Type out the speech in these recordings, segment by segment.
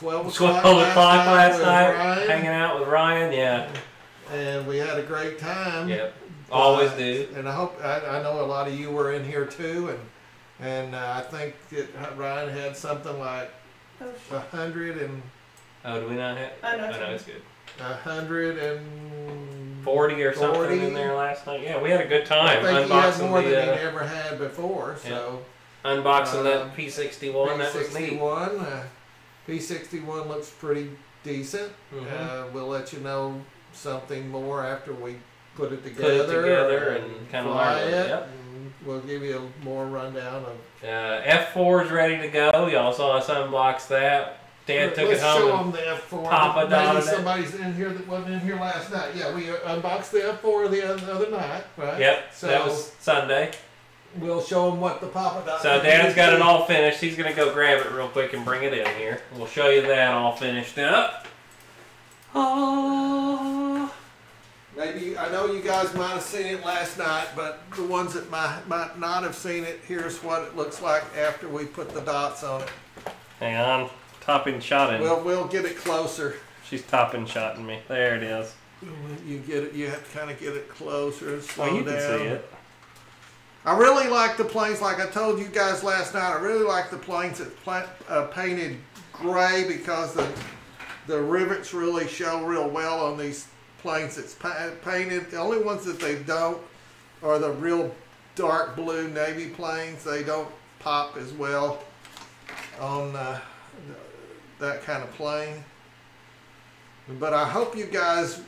what was it, twelve 12 o'clock? o'clock last with night, Ryan, hanging out with Ryan. Yeah. and we had a great time. Yep. Always Uh, do. And I hope I, I know a lot of you were in here too, and and uh, I think that Ryan had something like Oh, a hundred and Oh, do we not have? Oh, no, oh, it's no, it's good. a hundred and 40 or something 40. in there last night. Yeah, we had a good I time think he had unboxing more than the he'd uh, ever had before. So unboxing Um, that P61. That was neat. P61, uh, P61 looks pretty decent. Mhm. Uh, we'll let you know something more after we put it Put together. it together and kind of learn it. it. Yep. We'll give you a more rundown of. Uh, F4 is ready to go. Y'all saw us unbox that. Dad took Let's it home. show and- them the F4. Papa Maybe somebody's in here that wasn't in here last night. Yeah, we unboxed the F4 the other, other night, right? Yep, So that was Sunday. We'll show them what the Papa dot. So Dad's got it all finished. He's gonna go grab it real quick and bring it in here. We'll show you that all finished up. Oh, Maybe I know you guys might have seen it last night, but the ones that might might not have seen it, here's what it looks like after we put the dots on it. hang on, topping shotting. We'll we'll get it closer. She's topping shotting me. There it is. You get it. You have to kind of get it closer and slow Oh, you down. can see it. I really like the planes. Like I told you guys last night, I really like the planes that uh, painted gray because the the rivets really show real well on these planes that's pa- painted. The only ones that they don't are the real dark blue navy planes. They don't pop as well on uh, that kind of plane. But I hope you guys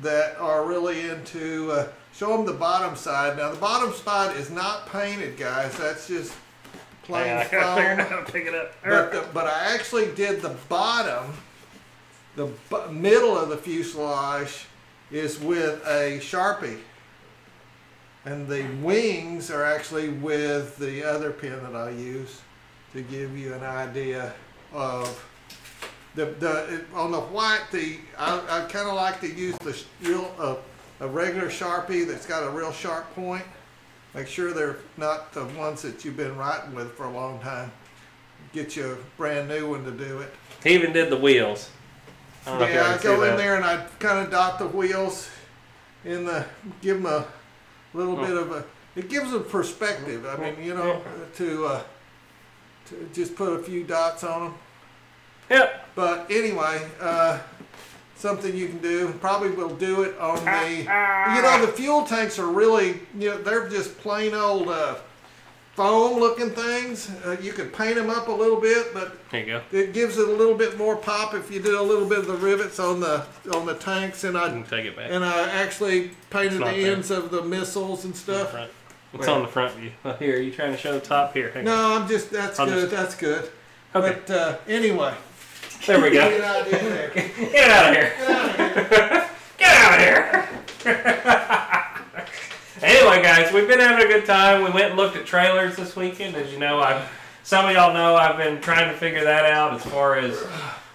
that are really into uh, show them the bottom side. Now the bottom side is not painted, guys. That's just plain on, I gotta figure out how to pick it up. But the, but I actually did the bottom, the middle of the fuselage is with a sharpie, and the wings are actually with the other pen that I use to give you an idea of. The, the on the white the I, I kind of like to use the real uh, a regular sharpie that's got a real sharp point. Make sure they're not the ones that you've been writing with for a long time. Get you a brand new one to do it. He even did the wheels. I don't Yeah, I go in that. there and I kind of dot the wheels in the, give them a little Oh. bit of a, it gives them perspective. I mean, you know, to, uh, to just put a few dots on them. Yep. But anyway, uh, something you can do. Probably will do it on the. You know, the fuel tanks are really. You know, they're just plain old uh, foam-looking things. Uh, you could paint them up a little bit, but Here you go. it gives it a little bit more pop if you do a little bit of the rivets on the on the tanks. And I can take it back. and I actually painted the there. ends of the missiles and On the stuff. front. It's on the front view. Here, are you trying to show the top? Here. hang on. No, I'm just that's I'll good. just- That's good. Okay. But uh, anyway, There we go. out of there. Get out of here. Get out of here. Get out of here. anyway, guys, we've been having a good time. We went and looked at trailers this weekend. As you know, I've some of y'all know I've been trying to figure that out as far as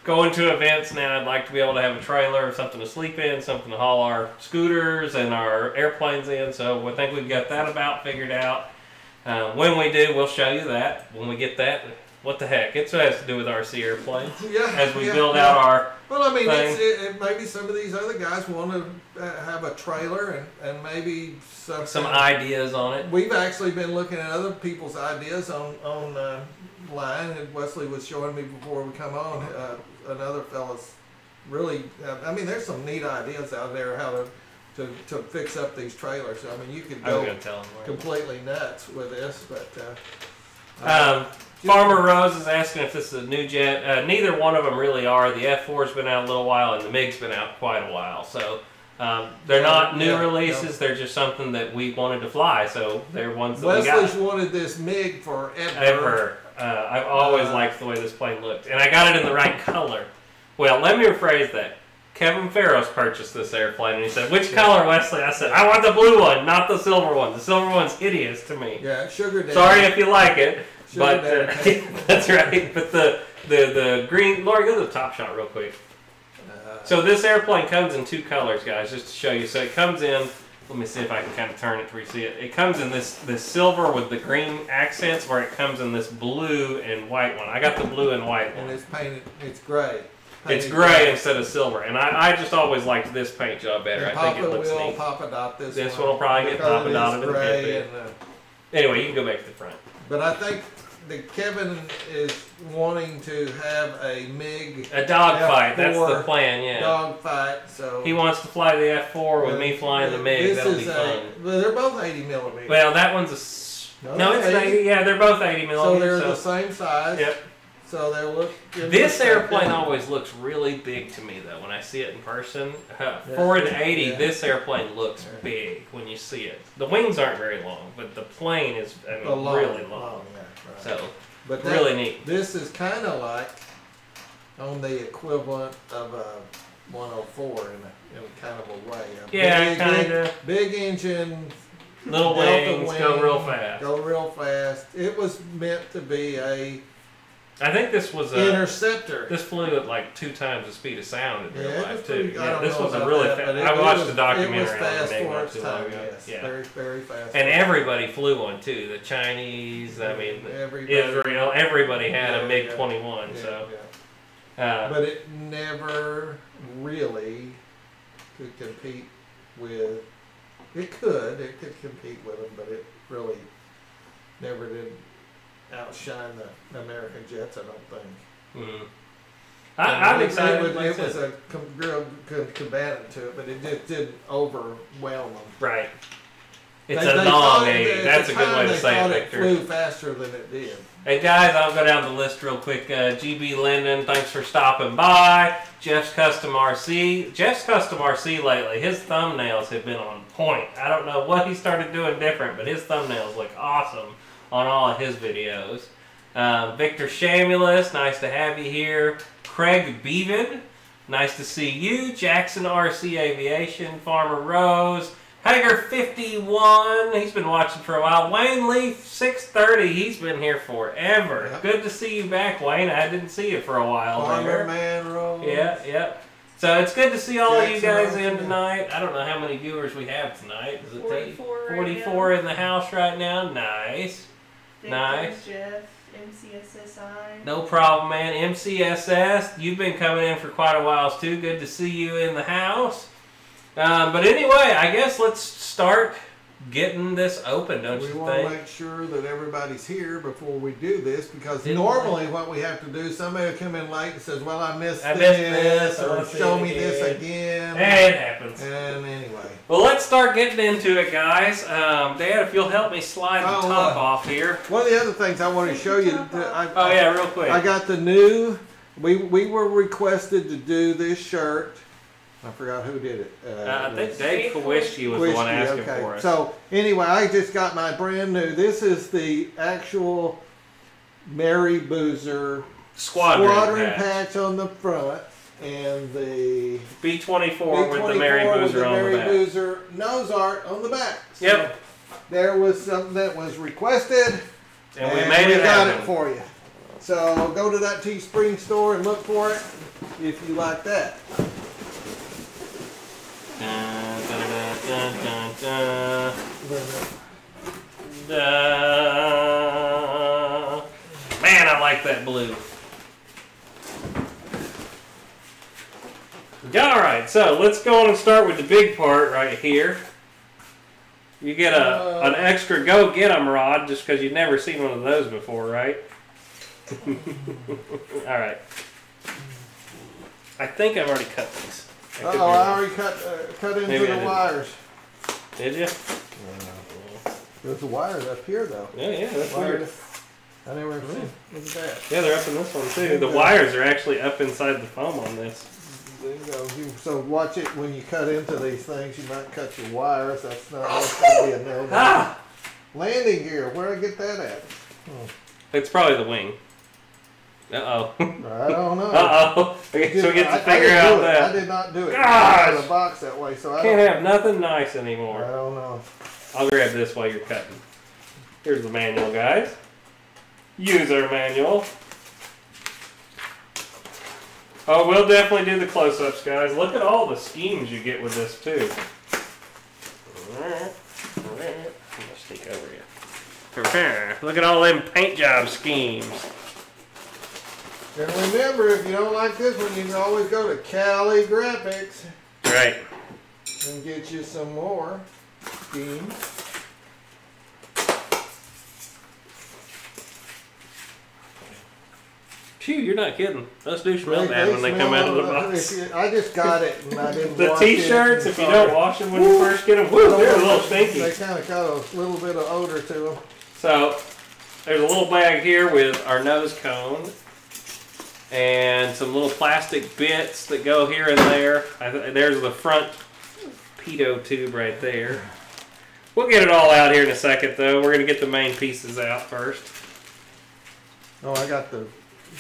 going to events now. I'd like to be able to have a trailer, something to sleep in, something to haul our scooters and our airplanes in. So I think we've got that about figured out. Uh, when we do, we'll show you that. When we get that, what the heck? It has to do with RC airplanes. Yeah. As we yeah, build yeah. out our Well, I mean, it, it, maybe some of these other guys want to uh, have a trailer and, and maybe something. some ideas on it. We've actually been looking at other people's ideas on on uh, line, and Wesley was showing me before we come on. Uh, another fella's really. Uh, I mean, there's some neat ideas out there how to to, to fix up these trailers. I mean, you could go completely nuts with this, but. Uh, Um, Farmer Rose is asking if this is a new jet. Uh, neither one of them really are. The F4's been out a little while, and the MiG's been out quite a while. So um, they're not new yeah, releases. They're just something that we wanted to fly. So they're ones that Wesley's we wanted this MiG forever. Ever. Uh, I've always Uh, liked the way this plane looked, and I got it in the right color. Well, let me rephrase that. Kevin Farrows purchased this airplane, and he said, "Which color, Wesley?" I said, "I want the blue one, not the silver one. The silver one's hideous to me." Yeah, sugar daddy. Sorry if you like it, But uh, that's right. But the the the green. Laura, go to the top shot real quick. Uh, So this airplane comes in two colors, guys, just to show you. So it comes in let me see if I can kind of turn it to where you see it. It comes in this this silver with the green accents, or it comes in this blue and white one. I got the blue and white And one. it's painted, it's gray. It's Painted gray instead of silver, and I, I just always liked this paint job better. And I think Papa it looks will neat. Papa dot this This one. will probably get Papa dotted in a gray bit. and, uh, Anyway, you can go back to the front. But I think that Kevin is wanting to have a MiG A dogfight. That's the plan. Yeah. dog fight, so. He wants to fly the F4 with me flying the MiG. This That'll be a- fun. well, they're both 80 millimeters. Well, that one's a. No, No, it's they're an 80. Yeah, they're both 80 so millimeters. they're the same size. yep. So they look. This airplane always looks really big to me, though. When I see it in person, for an 80, Yeah. this airplane looks big when you see it. The wings aren't very long, but the plane is I mean, long, really long. long, yeah, right. So but that- really neat. This is kind of like on the equivalent of a 104 in a, in kind of a way. A Yeah, big, kind of. Big engine, Little Delta wings go real fast. Go real fast. It was meant to be a I think this was a. interceptor. This flew at like two times the speed of sound in Yeah, real life too. pretty- Yeah, this was a really. that, fa- it- I it watched was- the documentary It on fast for not too long ago. Yes, Yeah. very very fast. And everybody flew one too. The Chinese, I mean, Everybody- Israel, everybody had Yeah, a MiG. 21. Yeah, So, uh, but it never really could compete with. It could. It could compete with them, but it really never did outshine the American jets. I don't think. mm. And I, I'm it- excited. It was, like it was a com- real good combatant to it, but it just did overwhelm them. right. It's They- a they long thought- 80. at That's a good way to say thought it, it Victor. flew faster than it did. Hey guys, I'll go down the list real quick. Uh, GB Linden, thanks for stopping by. Jeff's Custom RC. Jeff's Custom RC lately, his thumbnails have been on point. I don't know what he started doing different, but his thumbnails look awesome on all of his videos. Um, Victor Shamulus, nice to have you here. Craig Beaven, nice to see you. Jackson RC Aviation, Farmer Rose. Hager 51, he's been watching for a while. Wayne Leaf 630, he's been here forever. Yep. Good to see you back, Wayne. I didn't see you for a while Farmer there. Man Rose. Yeah, yeah. So it's good to see all of you Jackson guys in Rose, yeah. tonight. I don't know how many viewers we have tonight. Is it 44 right 44 in the house right now? Nice. Victor, Nice. Jeff, MCSSI. No problem, man. MCSS, you've been coming in for quite a while too. Good to see you in the house. Um, but anyway, I guess let's start getting this open, don't We you want to make sure that everybody's here before we do this because Didn't normally what we have to do, somebody will come in late and says, "Well, I missed I this," missed this, I or "Show it me this again." again." Hey, it happens. And anyway, Well, let's start getting into it, guys. Um, Dad, if you'll help me slide the Oh, top uh, off here. one of the other things I want to show you. I, Oh yeah, real quick. I got the new. We we were requested to do this shirt. I forgot who did it. Uh, I think was- Dave Kowalski was the one Whiskey, asking okay. for us. So anyway, I just got my brand new. This is the actual Merry Boozer Squadron, squadron patch. patch on the front and the B24 with the Merry Boozer the on Merry the back. Boozer nose art on the back. So Yep. There was something that was requested, And we made it got happen. it for you. So go to that Teespring store and look for it if you like that. Dun, dun. Uh, man, I like that blue. All right, so let's go on and start with the big part right here. You get a Uh, an extra go get 'em rod just because you've never seen one of those before, right? All right. I think I've already cut these. I Oh, I already cut uh, cut into Maybe the wires. Did you? There's a wires up here though. Yeah, yeah, that's Wires. weird. I never seen. Look at that. Yeah, they're up in this one too. The wires are actually up inside the foam on this. There you go. You- So watch it when you cut into these things. You might cut your wires. That's not. That's gonna be a no. Ah! Landing gear. Where I get that at? It's probably the wing. Uh oh. I don't know. Uh oh. Okay, so we get I- to I figure out it. I did not do it. Gosh! Of the box that way, so I Can't have nothing nice anymore. I don't know. I'll grab this while you're cutting. Here's the manual, guys. User manual. Oh, we'll definitely do the close-ups, guys. Look at all the schemes you get with this too. Let's take over here. Look at all them paint job schemes. And remember, if you don't like this one, you can always go to Callie Graphics Right. and get you some more schemes. Phew, you're not kidding. Those do They- smell bad when they come out of the box. I just got it and I didn't The wash it. t-shirts, if you don't wash them when you first get them, woo, they're a little stinky. They kind of got a little bit of odor to them. So, there's a little bag here with our nose cone and some little plastic bits that go here and there. I there's the front pitot tube right there. We'll get it all out here in a second, though. We're gonna get the main pieces out first. Oh, I got the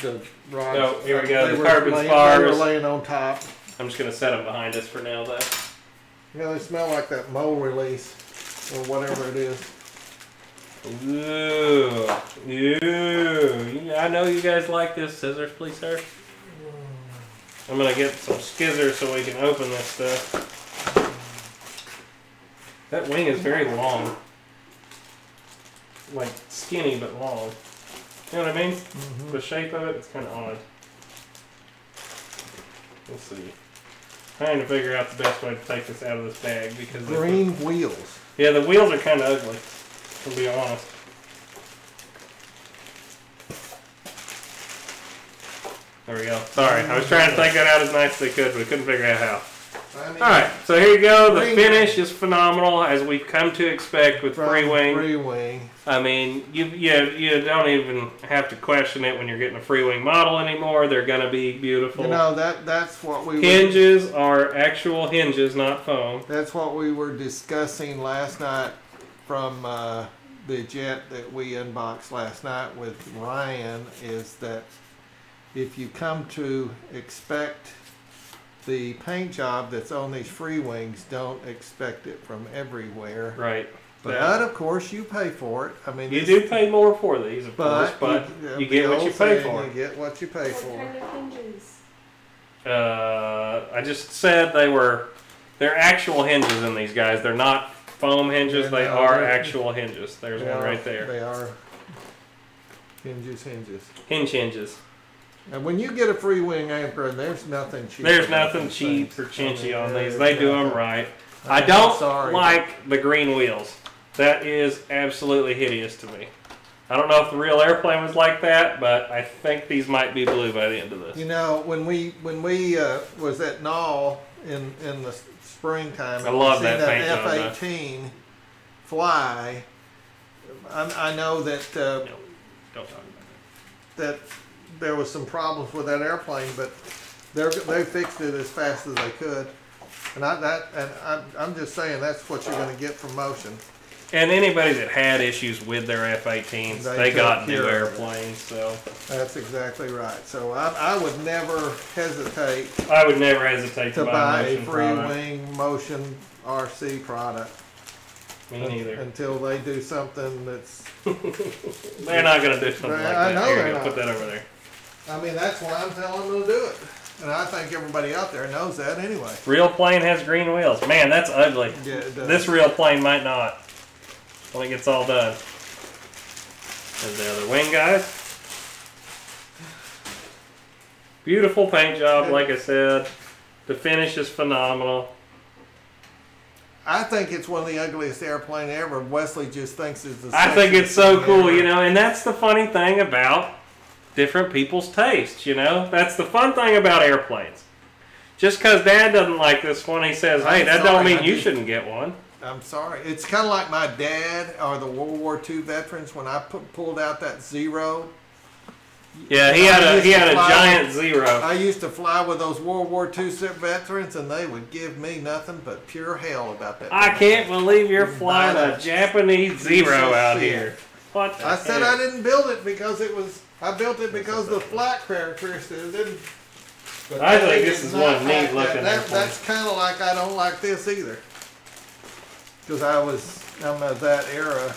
the rods. Oh, here we go, They the were carbon laying-. They were laying on top. I'm just gonna set them behind us for now, though. Yeah, they smell like that mold release or whatever it is. Ooh, ooh. I know you guys like this. Scissors, please, sir. I'm gonna get some skizzers so we can open this stuff. That wing is very long. Like skinny but long. You know what I mean? Mm-hmm. The shape of it, it's kind of odd. Let's see. Trying to figure out the best way to take this out of this bag because Green wheels. yeah, the wheels are kind of ugly. To be honest. There we go. Sorry, I was trying to take that out as nice as I could, but I couldn't figure out how. I mean, All right, so here you go. The finish is phenomenal, as we've come to expect with Freewing. Free wing. I mean, you you you don't even have to question it when you're getting a Freewing model anymore. They're gonna be beautiful. You know that that's what we were, hinges are actual hinges, not foam. that's what we were discussing last night from uh, the jet that we unboxed last night with Ryan. Is that if you come to expect the paint job that's on these Freewings, don't expect it from everywhere. Right. But Yeah. of course, you pay for it. I mean, You do pay more for these, of course, but, but uh, you the get what you pay saying, for. You get what you pay What for. kind of hinges? Uh, I just said they were. They're actual hinges in these guys. They're not foam hinges. They're they're- actual hinges. There's one are- right there. They are hinges, hinges. Hinge hinges. And when you get a free wing anchor, there's nothing cheap. There's nothing cheap things. or chinchy I on these. They do them right. I I'm don't sorry, like the green wheels. That is absolutely hideous to me. I don't know if the real airplane was like that, but I think these might be blue by the end of this. You know, when we when we uh, was at Nall in in the springtime, I love that job, though. F-18 fly. I, I know that uh, No, don't talk about that there was some problems with that airplane, but they they fixed it as fast as they could. And I that and I'm, I'm just saying that's what you're going to get from motion. And anybody that had issues with their F-18s, They they, got new care of it. airplanes. So That's exactly right. So I, I would never hesitate I would never hesitate to, to buy a motion free product. wing motion RC product Me neither. until they do something that's. They're not going to do something like I that. know Here, they're not. put that over there. I mean, that's why I'm telling them to do it, and I think everybody out there knows that anyway. Real plane has green wheels. Man, that's ugly. Yeah. This real plane might not. When it gets all done. There's the other wing, guys. Beautiful paint job, like I said. The finish is phenomenal. I think it's one of the ugliest airplane ever. Wesley just thinks it's the. I think it's so cool, ever. you know, and that's the funny thing about different people's tastes, you know? That's the fun thing about airplanes. Just because dad doesn't like this one, he says, hey, that don't mean you shouldn't get one. I'm sorry. It's kind of like my dad or the World War II veterans when I pu- pulled out that zero. Yeah, he I had a he had a giant zero. I used to fly with those World War II veterans, and they would give me nothing but pure hell about that. I can't believe you're flying a Japanese zero out shit. here. What I said? I didn't build it because it was. I built it because of the flight characteristics. Didn't. but I think this is one neat looking That, airplane. that's kind of like I don't like this either. Because I was I'm of that era.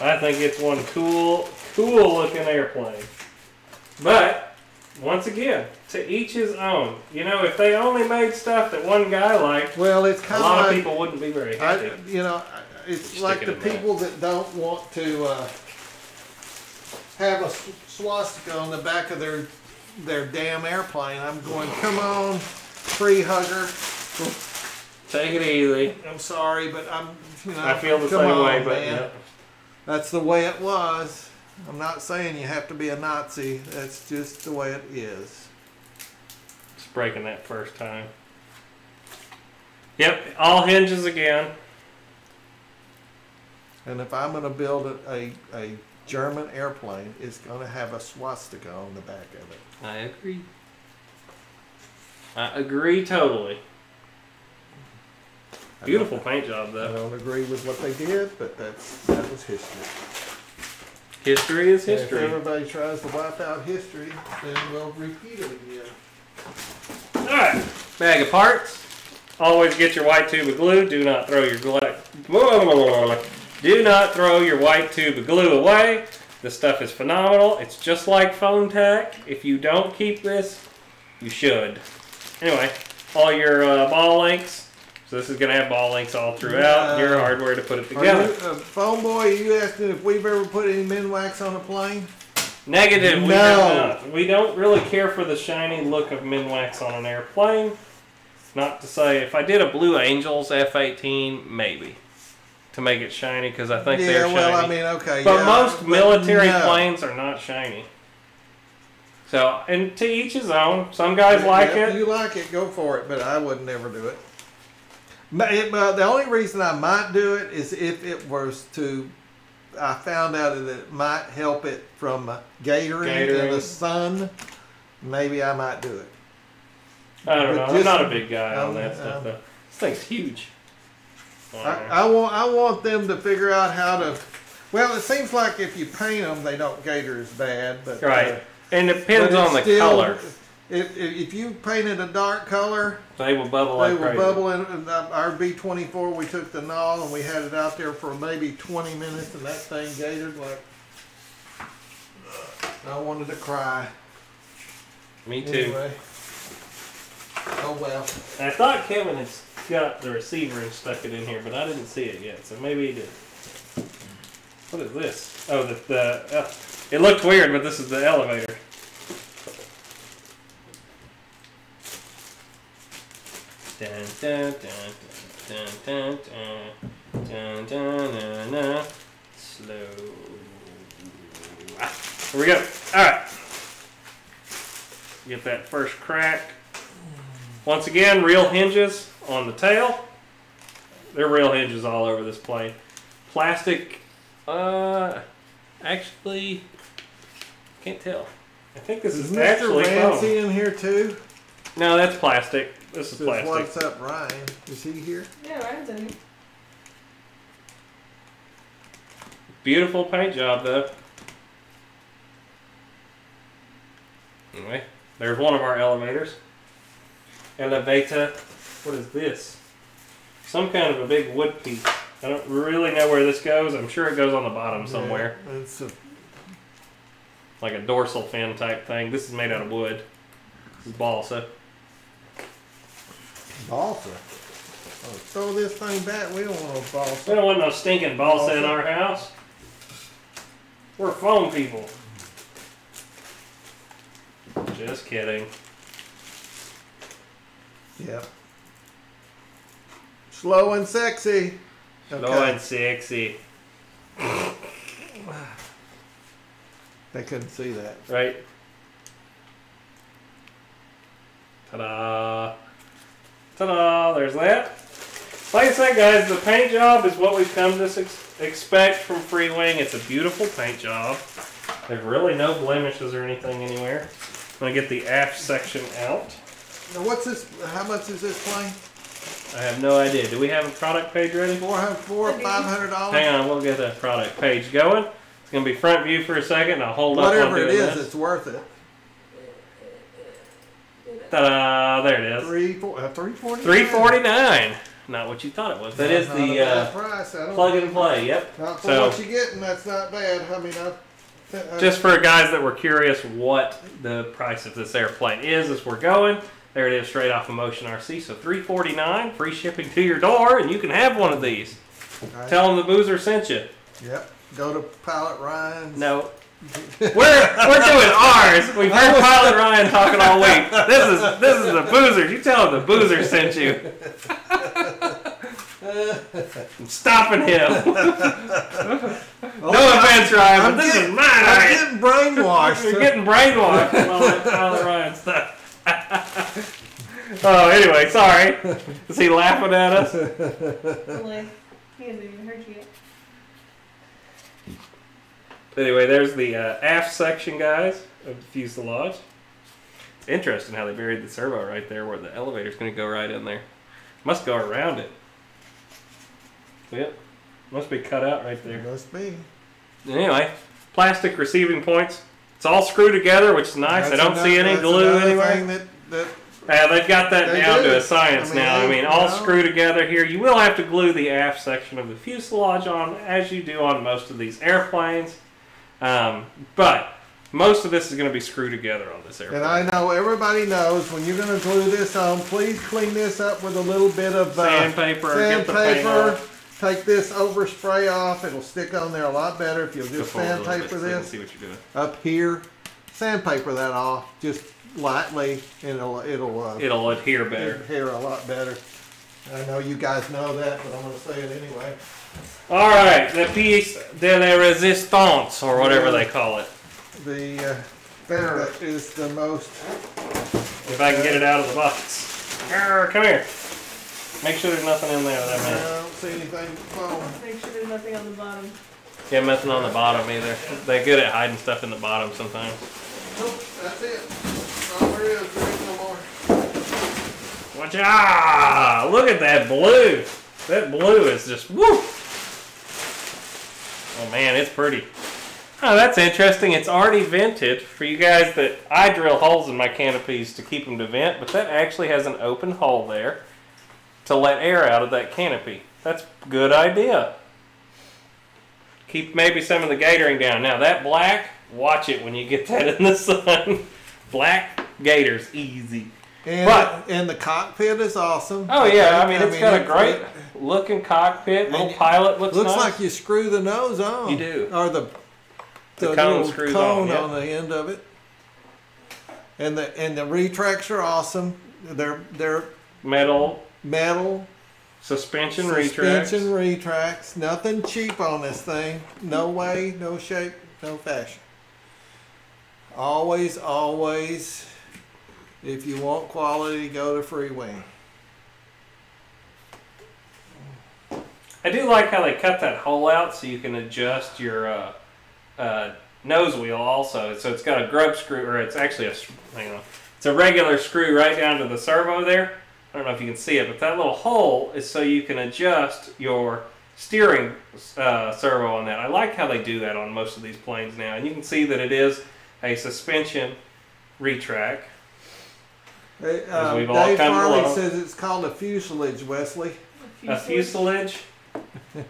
I think it's one cool, cool looking airplane. But once again, to each his own. You know, if they only made stuff that one guy liked, Well, it's a lot of of people wouldn't be very I, happy. you know, it's Stick like the people that don't want to uh, have a swastika on the back of their their damn airplane. I'm going, come on, tree hugger. Take it easy. I'm sorry, but I'm, you know, I feel the same on, way, but man. yeah. That's the way it was. I'm not saying you have to be a Nazi. That's just the way it is. It's breaking that first time. Yep, all hinges again. And if I'm going to build a, a, a German airplane, it's going to have a swastika on the back of it. I agree. I agree totally. Beautiful paint job though. I don't agree with what they did, but that's that was history. History is And history. If everybody tries to wipe out history, then we'll repeat it again. Alright, bag of parts. Always get your white tube of glue. Do not throw your gla- Do not throw your white tube of glue away. This stuff is phenomenal. It's just like Foam-Tac. If you don't keep this, you should. Anyway, all your uh, ball links. So this is going to have ball links all throughout. Yeah. Your hardware to put it together. you, uh, phone boy, you asking if we've ever put any Minwax on a plane? Negative. We No. have not. We don't really care for the shiny look of Minwax on an airplane. Not to say if I did a Blue Angels F-18, maybe to make it shiny because I think yeah, they're shiny. well, I mean, okay. but yeah, most but military no. planes are not shiny. So, and to each his own. Some guys like Yeah, If it. you like it, go for it, but I would never do it. But it, but the only reason I might do it is if it was to, I found out that it might help it from uh, gatoring, in the sun. Maybe I might do it. I don't know. but I'm not a big guy on um, that stuff um, though. This thing's huge. I, I want I want them to figure out how to. Well, it seems like if you paint them, they don't gator as bad. But uh, right. And it depends on the still- color. If, if if you painted a dark color, They will bubble They like were crazy. bubbling. and, Our B24, we took the Nall and we had it out there for maybe 20 minutes, and that thing gated like. I wanted to cry. Me too. Anyway. Oh well. I thought Kevin had got the receiver and stuck it in here, but I didn't see it yet, so maybe he did. What is this? Oh, the, the uh, it looked weird, but this is the elevator. Slow. Here we go. All right. Get that first crack. Once again, real hinges on the tail. They're real hinges all over this plane. Plastic, uh, actually, can't tell. I think this Is is Mr. actually Ramsey foam. in here too? No, that's plastic. This is plastic. What's up, Ryan? Is he here? Yeah, Ryan's in here. Beautiful paint job, though. Anyway, there's one of our elevators. Elevator. What is this? Some kind of a big wood piece. I don't really know where this goes. I'm sure it goes on the bottom somewhere. Yeah, it's a, Like a dorsal fin type thing. This is made out of wood. This is balsa. Balsa. Oh, throw this thing back. We don't want no balsa. We don't want no stinking balsa in our house. We're foam people. Just kidding. Yep. Slow and sexy. Slow and sexy. They couldn't see that. Right? Ta-da! Ta-da! There's that. Like I said, guys, the paint job is what we've come to ex- expect from Freewing. It's a beautiful paint job. There's really no blemishes or anything anywhere. I'm gonna get the aft section out. Now, what's this? How much is this plane? I have no idea. Do we have a product page ready? Four hundred, four, I do. five hundred dollars. Hang on, we'll get the product page going. It's gonna be front view for a second. I'll hold up Whatever on it doing is, this. it's worth it. Ta-da! There it is. Three, four, uh, three forty. Three forty nine. Not what you thought it was. That is Not a the bad uh, price. Plug and play. Yep. Not for So- what you're getting, that's not bad. I mean, I, Uh, Just for guys that were curious what the price of this airplane is as we're going, there it is straight off of Motion RC. So 349 free shipping to your door, and you can have one of these. okay. Tell them the boozer sent you. Yep. Go to Pilot Ryan's. No. We're, we're doing ours. We've heard Pilot Ryan talking all week. This is this is the boozer. You tell him the boozer sent you. I'm stopping him. no offense, Ryan, I'm but this is getting- mine. I'm getting brainwashed. You're getting brainwashed with all that Pilot Ryan stuff. oh, anyway, sorry. Is he laughing at us? Really, he hasn't even heard you yet. Anyway, there's the uh, aft section, guys, of the fuselage. It's interesting how they buried the servo right there where the elevator's going to go right in there. Must go around it. Yep. Must be cut out right there. Must be. Anyway, plastic receiving points. It's all screwed together, which is nice. That's I don't see any glue anywhere. That, that Yeah, they've got that They down do. to a science I mean, now. I mean, all know. screw together here. You will have to glue the aft section of the fuselage on, as you do on most of these airplanes. Um, but most of this is going to be screwed together on this airplane. And I know everybody knows when you're going to glue this on, please clean this up with a little bit of uh, Sandpaper, get the paint sandpaper. Take this overspray off. It'll stick on there a lot better if you'll just forward a sandpaper so this see what you're doing. up here. Sandpaper that off just lightly, and it'll it'll uh, It'll adhere better. adhere a lot better. I know you guys know that, but I'm going to say it anyway. All right, the piece de la resistance, or whatever they call it. The uh, thing that is the most If I can get it out of the box. Grr, come here. Make sure there's nothing in there that I I don't see anything falling. Make sure there's nothing on the bottom. Yeah, nothing on the bottom either. They're good at hiding stuff in the bottom sometimes. Nope, that's it. All there is. There is no more. Watch out! Look at that blue. That blue is just woo. Oh man, it's pretty. Oh, that's interesting. It's already vented for you guys that I drill holes in my canopies to keep them to vent, but that actually has an open hole there to let air out of that canopy. That's a good idea. Keep maybe some of the gatoring down. Now that black, watch it when you get that in the sun. black gators, easy. And, But- and the cockpit is awesome. Oh yeah, I mean it's got a great looking cockpit. Little And pilot looks, looks nice. like you screw the nose on. You do. Or the The the, cone little screws cone on, on, the end of it. And the and the retracts are awesome. They're they're metal metal suspension, suspension retracts. retracts. Nothing cheap on this thing. No way, no shape, no fashion. Always, always. If you want quality, go to Free I do like how they cut that hole out so you can adjust your uh, uh, nose wheel also. So it's got a grub screw, or it's actually a s- hang on, it's a regular screw right down to the servo there. I don't know if you can see it, but that little hole is so you can adjust your steering uh, servo on that. I like how they do that on most of these planes now, and you can see that it is a suspension retract. Hey, uh, we've all Dave come Farley says it's called a fuselage, Wesley. A fuselage.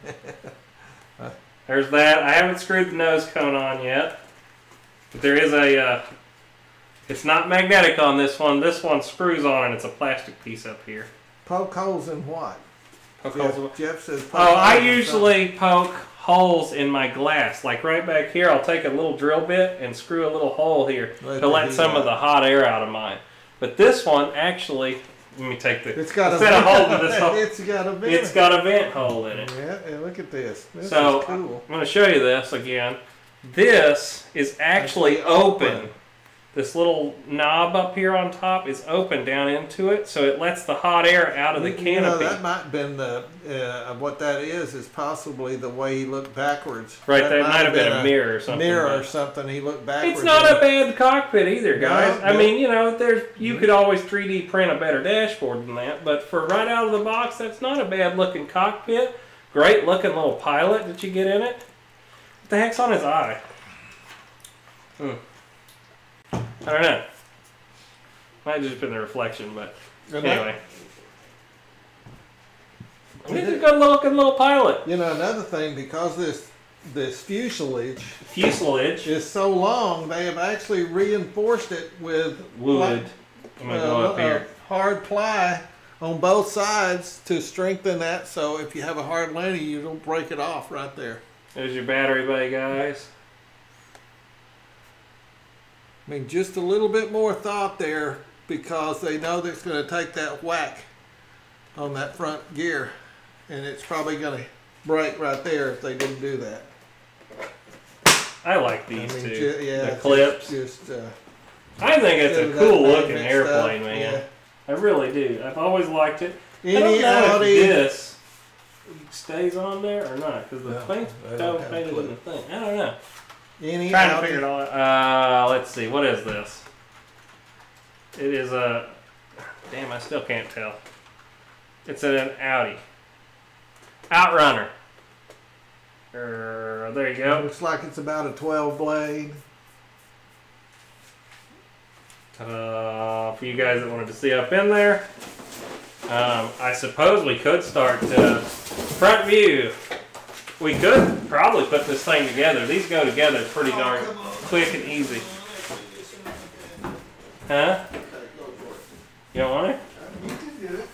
There's that. I haven't screwed the nose cone on yet. But there is a, uh, it's not magnetic on this one. This one screws on and it's a plastic piece up here. Poke holes in what? Poke Jeff, holes- Jeff says. poke Oh, I usually poke holes in my glass. Like right back here, I'll take a little drill bit and screw a little hole here Let to let some of the hot air out of mine. But this one actually, let me take the. It's got a of holding this hole, it's got a vent. it's got a vent hole in it. Yeah, and look at this. This So is cool. I'm going to show you this again. This is actually Actually open. open. This little knob up here on top is open down into it, so it lets the hot air out of the You know, canopy. that might have been the uh, what that is. Is possibly the way he looked backwards. right, that might have been a mirror or something. mirror or something. He looked backwards. It's not a bad cockpit either, guys. No, I mean, you know, there's you could always 3D print a better dashboard than that, but for right out of the box, that's not a bad looking cockpit. Great looking little pilot that you get in it. What the heck's on his eye? Hmm. I don't know. Might have just been the reflection, but anyway. He's a good looking little pilot. You know, another thing because this this fuselage Fuselage. is so long, they have actually reinforced it with Wood. I'm gonna go uh, uh, hard ply on both sides to strengthen that. So if you have a hard landing, you don't break it off right there. There's your battery bay, guys. I mean, just a little bit more thought there because they know that it's going to take that whack on that front gear, and it's probably going to break right there if they didn't do that. I like these I mean, two. yeah, the just- clips. Just, uh, I think it's a cool looking airplane, stuff, man. I really do. I've always liked it. yeah. I don't know Audi, if this stays on there or not because the No, paint's don't so have painted in the thing. I don't know. Any trying to figure it all out. Uh, let's see. What is this? It is a. Damn, I still can't tell. It's an Audi. Outrunner. Er, there you go. looks like it's about a 12 blade. Uh, for you guys that wanted to see up in there, um, I suppose we could start uh, front view. We could probably put this thing together. These go together pretty oh, darn quick and easy. Huh? You don't want it? You can do it.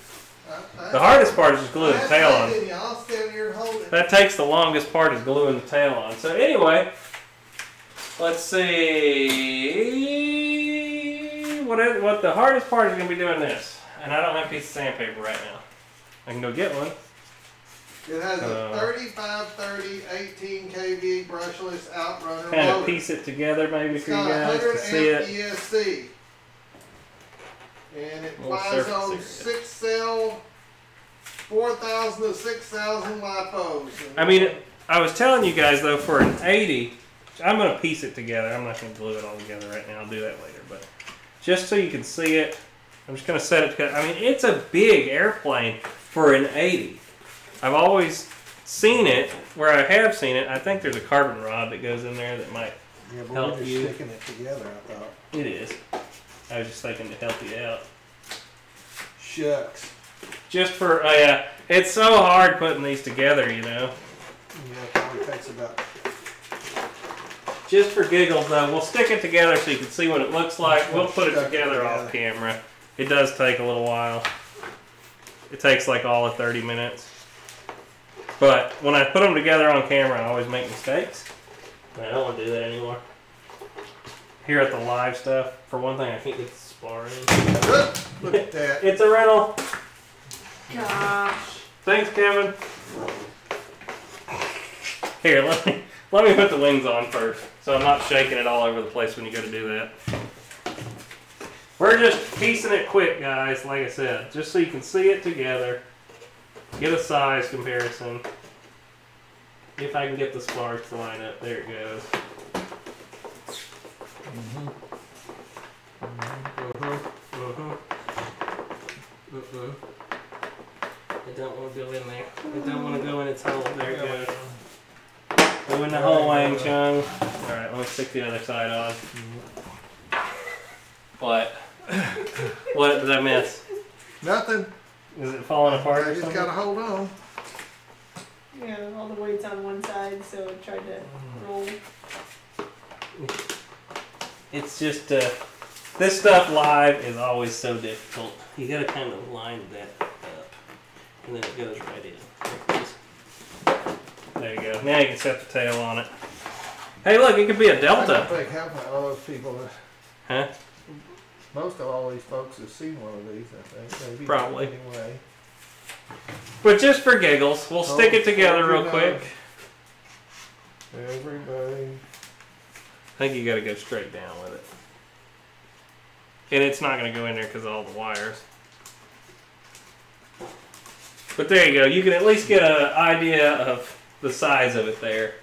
The hardest part is just gluing the tail on. I'll stand here and hold it. That takes the longest part is gluing the tail on. So anyway, let's see what what the hardest part is going to be doing this. And I don't have a piece of sandpaper right now. I can go get one. It has a Uh, 35, 30, 18 kV brushless outrunner Kind of motor. piece it together maybe It's for you guys 100 to see amp it. ESC. And it flies on area. six cell, 4,000 to 6,000 lipos. I mean, I was telling you guys though, for an 80, I'm going to piece it together. I'm not going to glue it all together right now. I'll do that later. But just so you can see it, I'm just going to set it together. I mean, it's a big airplane for an 80. I've always seen it, where I have seen it, I think there's a carbon rod that goes in there that might. yeah, but help we're just you. sticking it together, I thought. It is. I was just thinking to help you out. Shucks. Just for, oh yeah, it's so hard putting these together, you know. Yeah, it probably takes about. Just for giggles, though, we'll stick it together so you can see what it looks like. We'll put it it together off camera. It does take a little while. It takes like all of 30 minutes. But when I put them together on camera, I always make mistakes. And I don't want to do that anymore. Here at the live stuff, for one thing, I can't get the spar in. Look at that. It's a rental. Gosh. Thanks, Kevin. Here, let me let me put the wings on first, so I'm not shaking it all over the place when you go to do that. We're just piecing it quick, guys. Like I said, just so you can see it together, get a size comparison. If I can get the sparks to line up, there it goes. Mhm. Mhm. I don't want to go in there. I don't want to go in its hole. There it goes. Go in the hole, Wang Chung. Alright, let me stick the other side on. What? what did I miss? Nothing. Is it falling apart I or just something? gotta hold on. Yeah, all the weight's on one side, so it tried to roll. It's just, uh, this stuff live is always so difficult. You gotta kind of line that up. And then it goes right in. There it is. There you go. Now you can set the tail on it. Hey, look, it could be a I don't Delta. think half of all those people, Huh? Most of all these folks have seen one of these, I think. Maybe. Probably. Anyway. But just for giggles, we'll oh, stick it together real quick. Everybody. I think you gotta go straight down with it. And it's not gonna go in there because of all the wires. But there you go. You can at least get an idea of the size of it there.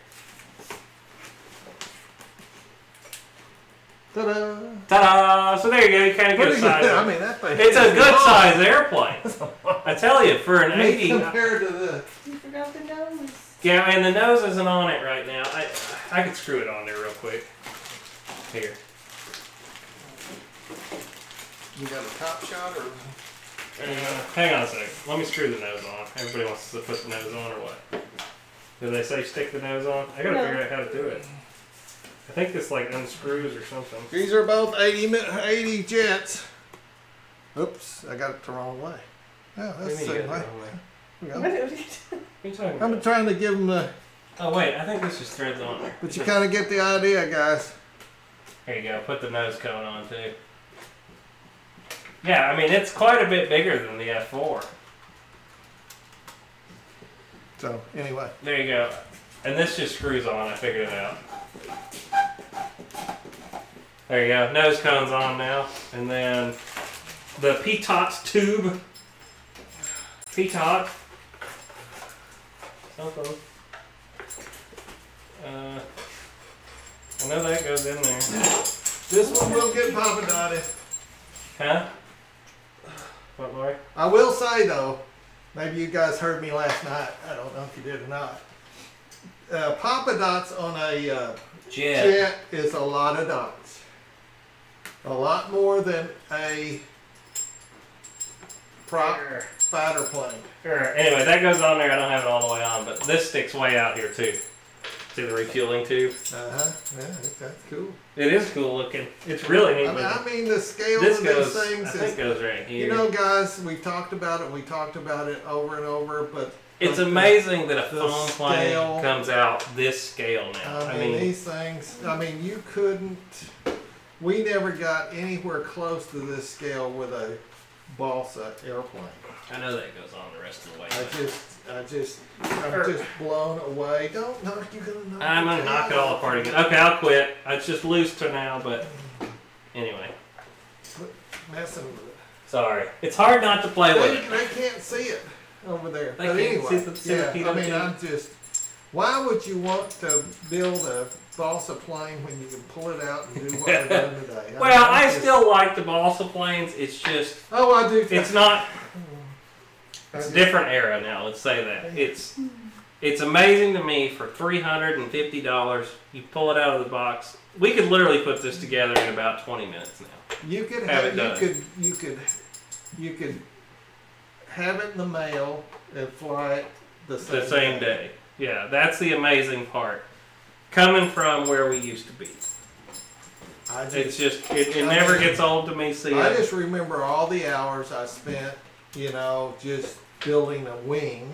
Ta-da! Ta-da! So there you go. You kind of get a size. good. I mean, that thing. It's a good long. size airplane. I tell you, for an I 80. compared to the. You forgot the nose. Yeah, and the nose isn't on it right now. I I could screw it on there real quick. Here. You got a top shot or? Uh, hang on a second. Let me screw the nose on. Everybody wants to put the nose on or what? Do they say stick the nose on? I gotta No. figure out how to do it. I think this like unscrews or something. These are both 80, mi- 80 jets. Oops, I got it the wrong way. Yeah, What that's the same way. it wrong way? What are you What are you talking I'm about? trying to give them the, Oh wait, I think this just threads on there. but you kind of get the idea, guys. There you go. Put the nose cone on too. Yeah, I mean it's quite a bit bigger than the F4. So anyway, There you go. And this just screws on. I figured it out. There you go. Nose cone's on now, and then the P-TOTS tube. P-TOT. Something. Uh, I know that goes in there. this one will get Papa Dotted. Huh? What, Lori? I will say though, maybe you guys heard me last night. I don't know if you did or not. Uh, Papa Dots on a uh, Jet. jet is a lot of dots. A lot more than a prop fighter plane. Sure. Anyway, that goes on there. I don't have it all the way on, but this sticks way out here too. See the refueling tube? Uh huh. Yeah, that's cool. It is cool looking. It's really neat. I mean. I mean the scale this of goes. these I things think is. goes right here. You know, guys, we talked about it. We talked about it over and over, but it's but the- amazing that a the foam plane comes out this scale now. I I mean, mean, these things. I mean, you couldn't. We never got anywhere close to this scale with a balsa airplane. I know that goes on the rest of the way. I just, I just, I'm Er. just blown away. Don't knock. You're gonna knock. I'm gonna knock it all apart again. Okay, I'll quit. It's just loose to now, but anyway, Messing with it. sorry. It's hard not to play with it. they can't see it over there. They but anyway, see the- see the yeah. I mean? I'm just. Why would you want to build a balsa plane when you can pull it out and do what we're doing today? I Well, I'm I just- still like the balsa planes. It's just Oh, I do. it's not hmm. It's a different era now. Let's say that it's it's amazing to me for three hundred and fifty dollars. You pull it out of the box. We could literally put this together in about twenty minutes now. You could Have have, it you done. could you could you could have it in the mail and fly it the same, The same day. Yeah, that's the amazing part. Coming from where we used to be, I just, it's just it, it never gets old to me seeing. I just remember all the hours I spent, you know, just building a wing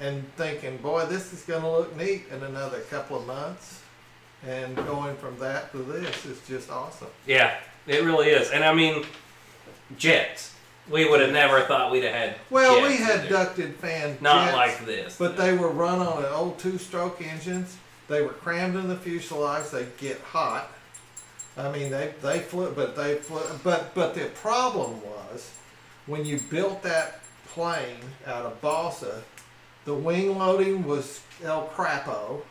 and thinking, boy, this is going to look neat in another couple of months. And going from that to this is just awesome. Yeah, it really is. And I mean, jets. We would have never thought we'd have had. Well, we had there. ducted fan Not jets, like this. but they were run on an old two-stroke engines. They were crammed in the fuselage. They get hot. I mean, they they flew, but they flew. But but the problem was when you built that plane out of balsa, the wing loading was El Crapo,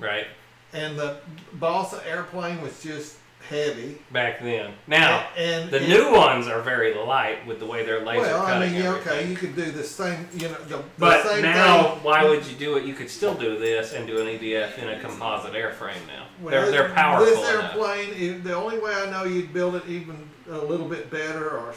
right and the balsa airplane was just heavy. back then. Now and the it- new ones are very light with the way they're laser Well, I mean, yeah, okay, you could do the same, you know, the, the But now, thing. why would you do it? You could still do this and do an EDF in a composite airframe now. Well, they're, they're powerful This airplane, i- the only way I know you'd build it even a little bit better, or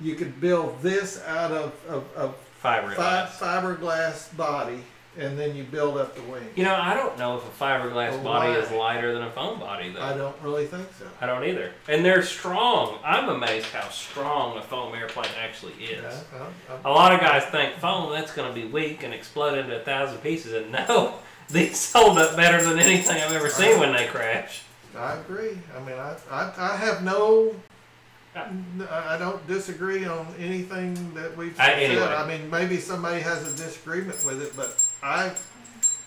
you could build this out of, of, of fi- Fiberglass. fiberglass body, and then you build up the wing. You know, I don't know if a fiberglass Oh, body is lighter than a foam body, though. I don't really think so. I don't either. And they're strong. I'm amazed how strong a foam airplane actually is. Yeah, I'm- I'm- A lot of guys think foam that's going to be weak and explode into a thousand pieces, and no, these hold up better than anything I've ever seen when they crash. I agree. I mean, I, I, I have no, Uh, I I don't disagree on anything that we've I- said. anyway. I mean, maybe somebody has a disagreement with it, but I,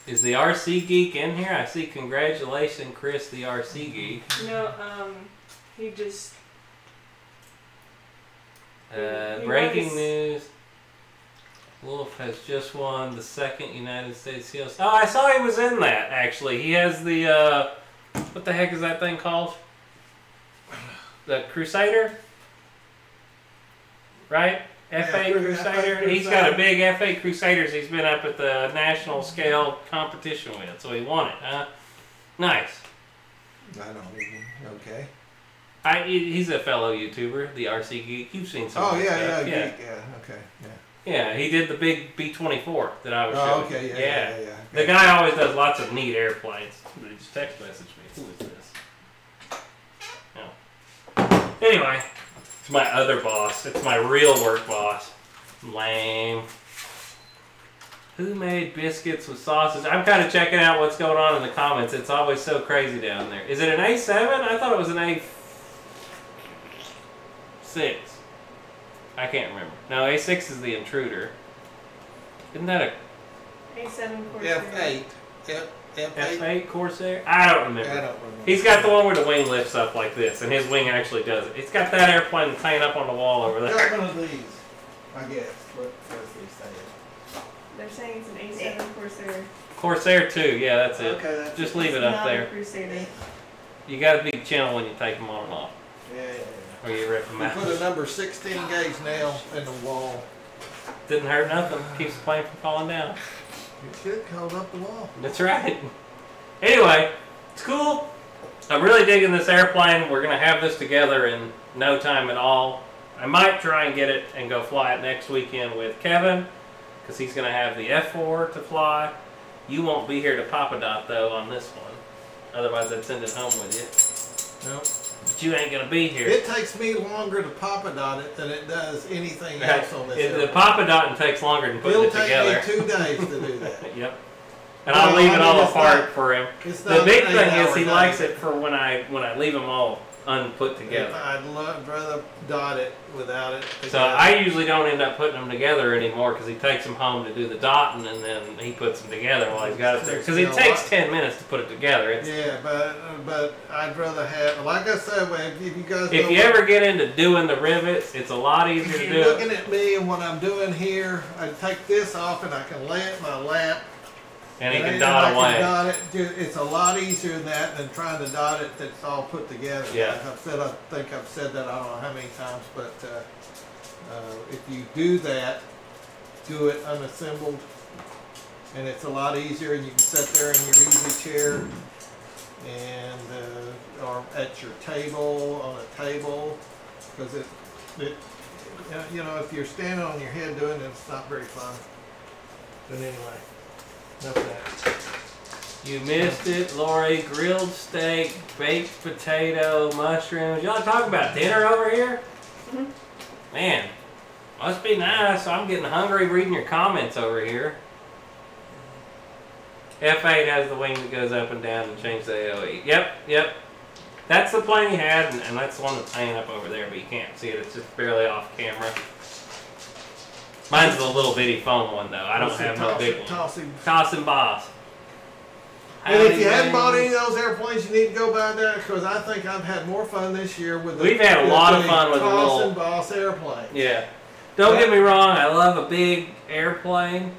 Is the RC geek in here? I see. Congratulations, Chris, the RC geek. No, um, he just Uh, He breaking was- news. Wolf has just won the second United States Seals. Oh, I saw he was in that actually. He has the uh, what the heck is that thing called? The Crusader, right? Yeah, F8 Cru- Crusader. F8 He's got a Crusader. big F8 Crusaders. He's been up at the national scale competition with, so he won it. Huh? Nice. I don't even, okay. I, he's a fellow YouTuber, the RC Geek. You've seen some. Oh of his yeah, yeah, stuff. yeah, yeah. Okay, yeah. Yeah, he did the big B twenty four that I was Oh, showing. okay, you. yeah, yeah, yeah. The guy always does lots of neat airplanes. He just text messaged me. Who is this? Oh. Anyway, it's my other boss. It's my real work boss. Lame. Who made biscuits with sausage? I'm kind of checking out what's going on in the comments. It's always so crazy down there. Is it an A7? I thought it was an A6. I can't remember. No, A6 is the intruder. Isn't that a... A7 Corsair. F8. Yep. F8? F8 Corsair? I don't remember. I don't remember. He's got the one where the wing lifts up like this, and his wing actually does it. It's got that airplane hanging up on the wall over there. Got one of these, I guess. What, does he saying? They're saying it's an A7 yeah. Corsair. Corsair 2, yeah, that's it. Okay, that's Just leave it up there. You got a big channel when you take them on and off. Yeah, yeah, yeah. Or you rip them out. We put a number 16 gauge nail in the wall. Didn't hurt nothing. Keeps the plane from falling down. It should hold up the wall. That's right. Anyway, it's cool. I'm really digging this airplane. We're gonna have this together in no time at all. I might try and get it and go fly it next weekend with Kevin, because he's gonna have the F4 to fly. You won't be here to pop a Dot though on this one. Otherwise, I'd send it home with you. Nope. But you ain't gonna be here. It takes me longer to papa dot it than it does anything else on this. It- the. Papa Dotting takes longer than putting It'll It'll take me two days to do that. yep. And I'll leave I it all apart not- for him. The big thing is he likes it for when I when I leave them all unput together. I'd love, rather dot it without it. So. I usually don't end up putting them together anymore because he takes them home to do the dotting and then he puts them together while he's got it there. Because it takes what? ten minutes to put it together. It's, Yeah, but but I'd rather have, like I said, well, if you guys. if you what- ever get into doing the rivets, it's a lot easier If to you're do. looking it. at me and what I'm doing here, I take this off and I can lay it in my lap. And he can dot I away. dot it. It's a lot easier than that than trying to dot it that's all put together. Yeah. Like I've said, I think I've said that I don't know how many times, but uh, uh, if you do that, do it unassembled, and it's a lot easier, and you can sit there in your easy chair and uh, or at your table on a table, because it, it you know if you're standing on your head doing it, it's not very fun. But anyway, enough of that. You missed it, Lori. Grilled steak, baked potato, mushrooms. Y'all talking about dinner over here? Mhm. Man, must be nice. I'm getting hungry reading your comments over here. F8 has the wing that goes up and down and changes the AOE. Yep, yep. That's the plane he had, and, and that's the one that's hanging up over there, but you can't see it. It's just barely off camera. Mine's the little bitty foam one, though. I don't have no big one. Toss him. Toss and boss. And if you Howdy, haven't bought any of those airplanes, you need to go buy that because I think I've had more fun this year with. The, We've had a with lot of fun with the Toss little- and Boss airplane. Yeah. Don't get me wrong, I love a big airplane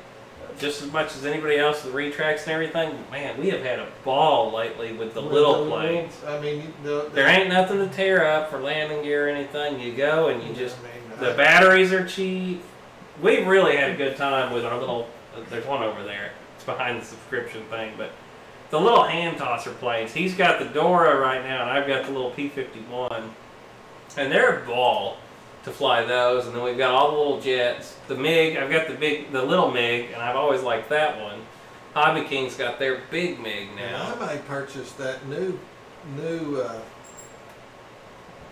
just as much as anybody else, the retracts and everything. Man, we have had a ball lately with the With little the planes. I mean, the, There ain't nothing to tear up for landing gear or anything. You go and you just, I mean, the I- batteries are cheap. We've really had a good time with our little, there's one over there. It's behind the subscription thing, but the little hand tosser planes, he's got the Dora right now and I've got the little P-51. And they're a ball to fly those. And then we've got all the little jets. The MiG, I've got the big, the little MiG, and I've always liked that one. Hobby King's got their big MiG And now. I may purchase that new, new, uh,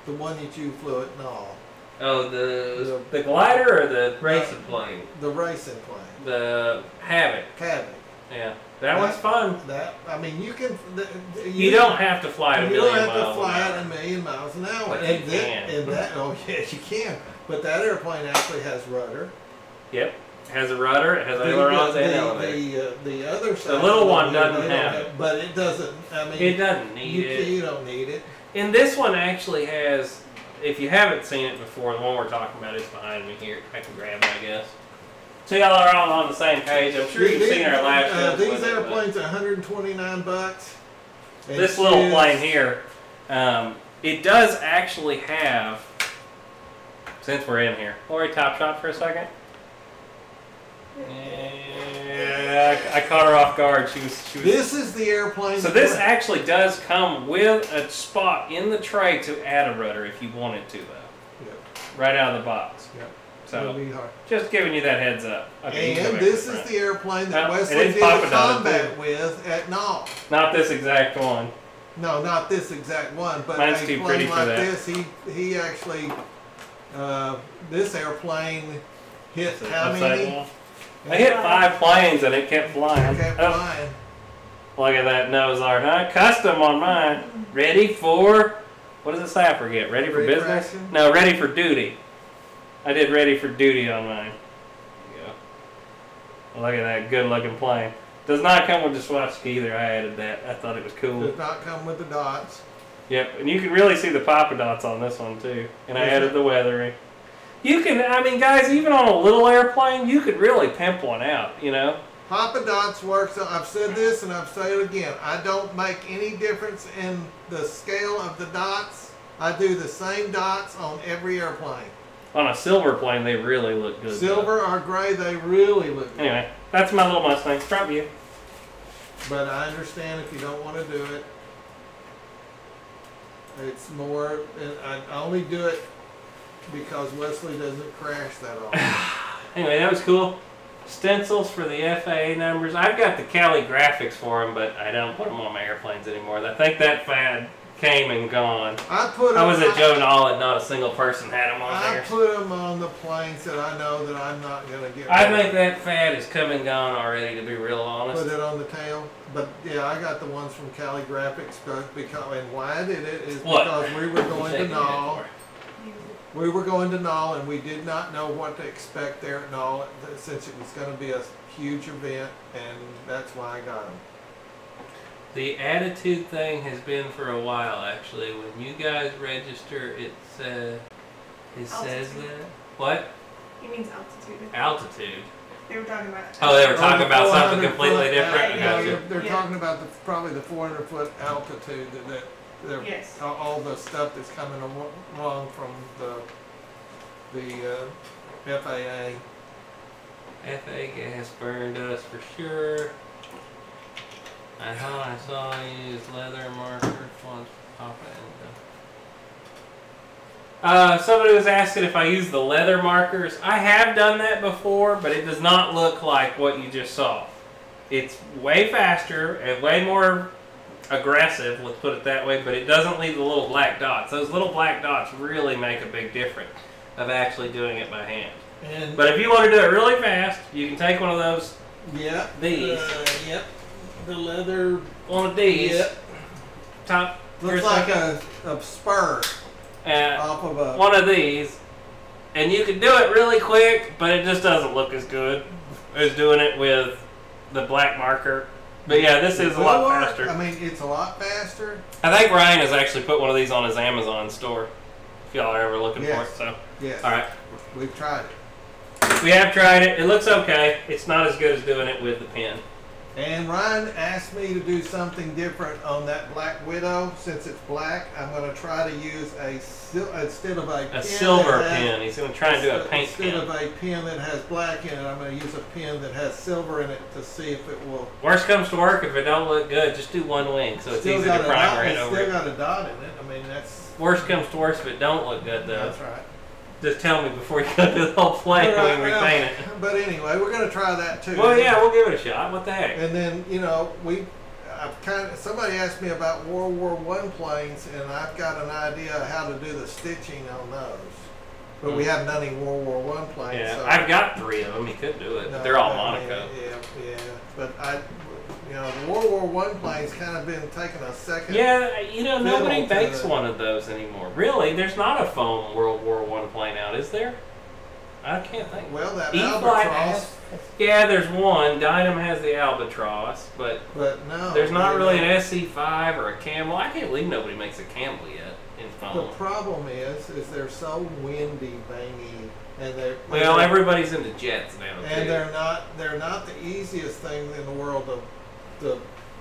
the one that you flew at and all, Oh, the the glider or the racing plane? the racing plane, The Havoc. Havoc. Yeah, that one's fun. That I mean, you can. The, the- You don't have to fly at a You don't have to fly at a million miles an hour. But and you that, can. And that, oh yes, you can. But that airplane actually has rudder. Yep, has a rudder, it has The- ailerons the, and the, elevator. The, uh, the other side. The little one doesn't have it. But it doesn't. I mean, It doesn't need you, it. you don't need it. And this one actually has, if you haven't seen it before, the one we're talking about is behind me here. I can grab it, I guess. So y'all are all on the same page. I'm sure you've seen our last uh, These with it, but airplanes are 129 bucks. This little she's- plane here, um, it does actually have. Since we're in here, Lori, top shot for a second. Yeah, I I caught her off guard. She was. She was This is the airplane. So this actually does come with a spot in the tray to add a rudder if you wanted to, though. Yeah. Right out of the box. Yep. So It'll be hard. just giving you that heads up. Okay, you can go And this is the airplane that it Wesley did the combat with at Nall. not this exact one. No, not this exact one, but Mine's a too plane pretty for like that. this. He he actually uh, this airplane hit how many? I hit five planes and it kept flying. Kept Oh, flying. look at that nose art, huh? Custom on mine. Ready for what does it say? I forget. Ready for business? No, ready for duty. I did ready for duty on mine. There you go. Look at that good looking plane. Does not come with the swatchkey either. I added that. I thought it was cool. Does not come with the dots. Yep, and you can really see the Papa Dots on this one too. And I added the weathering. You can, I mean, guys, even on a little airplane, you could really pimp one out. You know. Papa Dots works. I've said this and I've said it again. I don't make any difference in the scale of the dots. I do the same dots on every airplane. On a silver plane, they really look good. though. Silver or gray, they really look good. Anyway, that's my little Mustang. Front you. But I understand if you don't want to do it. It's more, I only do it because Wesley doesn't crash that often. Anyway, that was cool. Stencils for the FAA numbers. I've got the Callie Graphics for them, but I don't put them on my airplanes anymore. I think that fad came and gone. I put I was at Joe Nall and not a single person had them on I there. put them on the planes that I know that I'm not gonna get. I rid of. think that fad is come and gone already, to be real honest. Put it on the tail, but yeah, I got the ones from Callie Graphics because and why I did it is What? because we were going to Nall. For. We were going to Nall and we did not know what to expect there at Nall since it was going to be a huge event, and that's why I got them. The attitude thing has been for a while, actually. When you guys register, it's uh, it says that. What? He means altitude. Altitude. They were talking about. Oh, they were talking the about something completely foot different. al- Yeah, Gotcha. they're they're Yeah. talking about the, probably the 400 foot altitude that, that they're, Yes. all, all the stuff that's coming along from the the uh, FAA. FA gas burn dust for sure. I thought I saw you use leather markers once pop it. Uh, somebody was asking if I use the leather markers. I have done that before, but it does not look like what you just saw. It's way faster and way more aggressive, let's put it that way, but it doesn't leave the little black dots. Those little black dots really make a big difference of actually doing it by hand. And But if you want to do it really fast, you can take one of those, yeah, These. Uh, yep, the leather. one of these, Yep, top looks like a, a spur uh, off of a. one of these, and you can do it really quick, but it just doesn't look as good as doing it with the black marker. But yeah, this is a lot work. faster. I mean, it's a lot faster. I think Ryan has actually put one of these on his Amazon store. If y'all are ever looking Yes. for it, so Yes, all right, we've tried it. we have tried it. It looks okay. It's not as good as doing it with the pen. And Ryan asked me to do something different on that Black Widow. Since it's black, I'm going to try to use a sil- instead of a, A silver has- pen. He's going to try and do a paint Instead pen. of a pen that has black in it, I'm going to use a pen that has silver in it to see if it will. Worst comes to work, if it don't look good, just do one wing, so it's easy to a dot. primer it over. still got a dot in it. I mean, that's Worst comes to worst, if it don't look good though, that's right. Just tell me before you go do the whole plane All right, when we well, repaint it. But anyway, we're going to try that too. Well, yeah, we'll give it a shot. What the heck? And then you know we, I've kind of somebody asked me about World War One planes, and I've got an idea how to do the stitching on those. But we Hmm. haven't done any World War One planes. Yeah, so I've got three of them. You could do it, no, they're all I mean, Monaco. Yeah, yeah. But I, you know, the World War One planes kind of been taking a second. Yeah, you know, nobody makes one of those anymore. Really, there's not a foam World War One plane out, is there? I can't think. Well, that E-flite albatross, has- Yeah, there's one. Dynam has the Albatross, but but no. there's not really don't. an SE5 or a Camel. I can't believe nobody makes a Camel yet in foam. The problem is, is they're so windy, bangy, and they're Well, they're- everybody's into jets now and too. they're not they're not the easiest thing in the world to to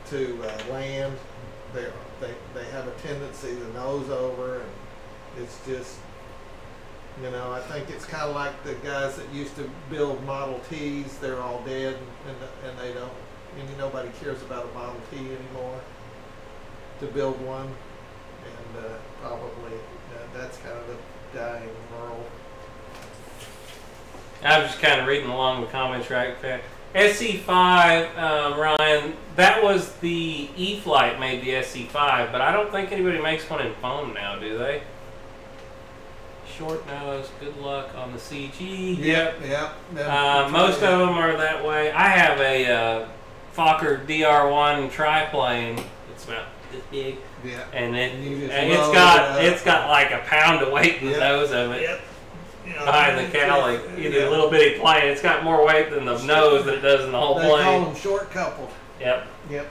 to uh, land. They they they have a tendency to nose over, and it's just you know I think it's kind of like the guys that used to build Model Ts. They're all dead, and and they don't. And nobody cares about a Model T anymore. To build one, and uh, probably uh, that's kind of a dying world. I was just kind of reading along the comments right quick. SE5, um, Ryan, that was the E-flite made the SE5, but I don't think anybody makes one in foam now, do they? Short nose, good luck on the CG. Yep, yep. Uh, most of them are that way. I have a uh, Fokker DR1 triplane. It's about this big, Yeah. and it And you just and it's load got it up. it's got like a pound of weight in the Yep. nose of it Yep. You know, behind the it's cowling. just- Either yeah. a little bitty plane. It's got more weight than the nose than it does in the whole They call them short coupled. Yep. Yep.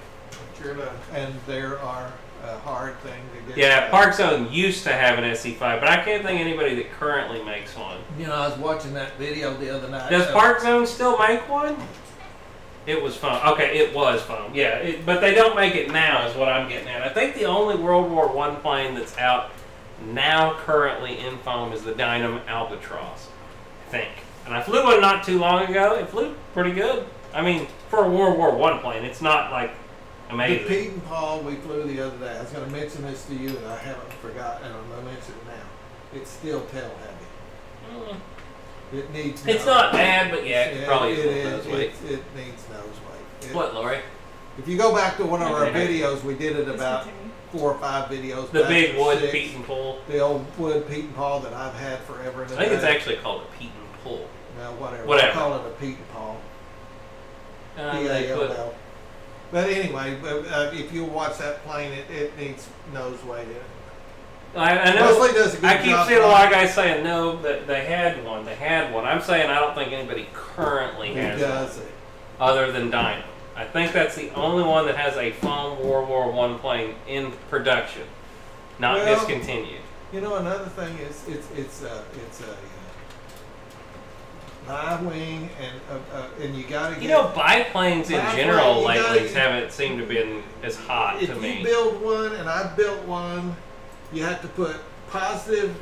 Sure enough. And there are a hard thing to get. Yeah, right. Park Zone used to have an SE5, but I can't think anybody that currently makes one. You know, I was watching that video the other night. Does of- Park Zone still make one? It was foam. Okay, it was foam. Yeah, it, but they don't make it now, is what I'm getting at. I think the only World War One plane that's out now, currently in foam, is the Dynam Albatross. I think, and I flew one not too long ago. It flew pretty good. I mean, for a World War One plane, it's not like The amazing. Pete and Paul we flew the other day. I was going to mention this to you, and I haven't forgotten. And I'm going to mention it now. It's still tail heavy. Mm, It needs. It's nose not weight. bad, but yeah, it could probably it, use a little is. nose weight. It, it needs nose weight. It- What, Lori? If you go back to one of our videos, we did it about Discontinue. Four or five videos. The back big wood six. Pete and Pull. The old wood Pete and Paul that I've had forever. And I think it's actually called a Pete and Pull. Well, whatever. Whatever. I call it a Pete and Paul. Um, P they A put- L L. But anyway, uh, if you watch that plane, it, it needs nose weight in it. I, I know. Does a good I keep job. seeing a lot of guys saying no, that they had one. They had one. I'm saying I don't think anybody currently has does one, it. other than Dino. I think that's the only one that has a foam World War One plane in production, not Well- discontinued. You know, another thing is it's it's a it's a uh, high wing and uh, uh, and you got to get. You know, biplanes in Biplane, general lately gotta- haven't seemed to been as hot if you build one and I built one, you have to put positive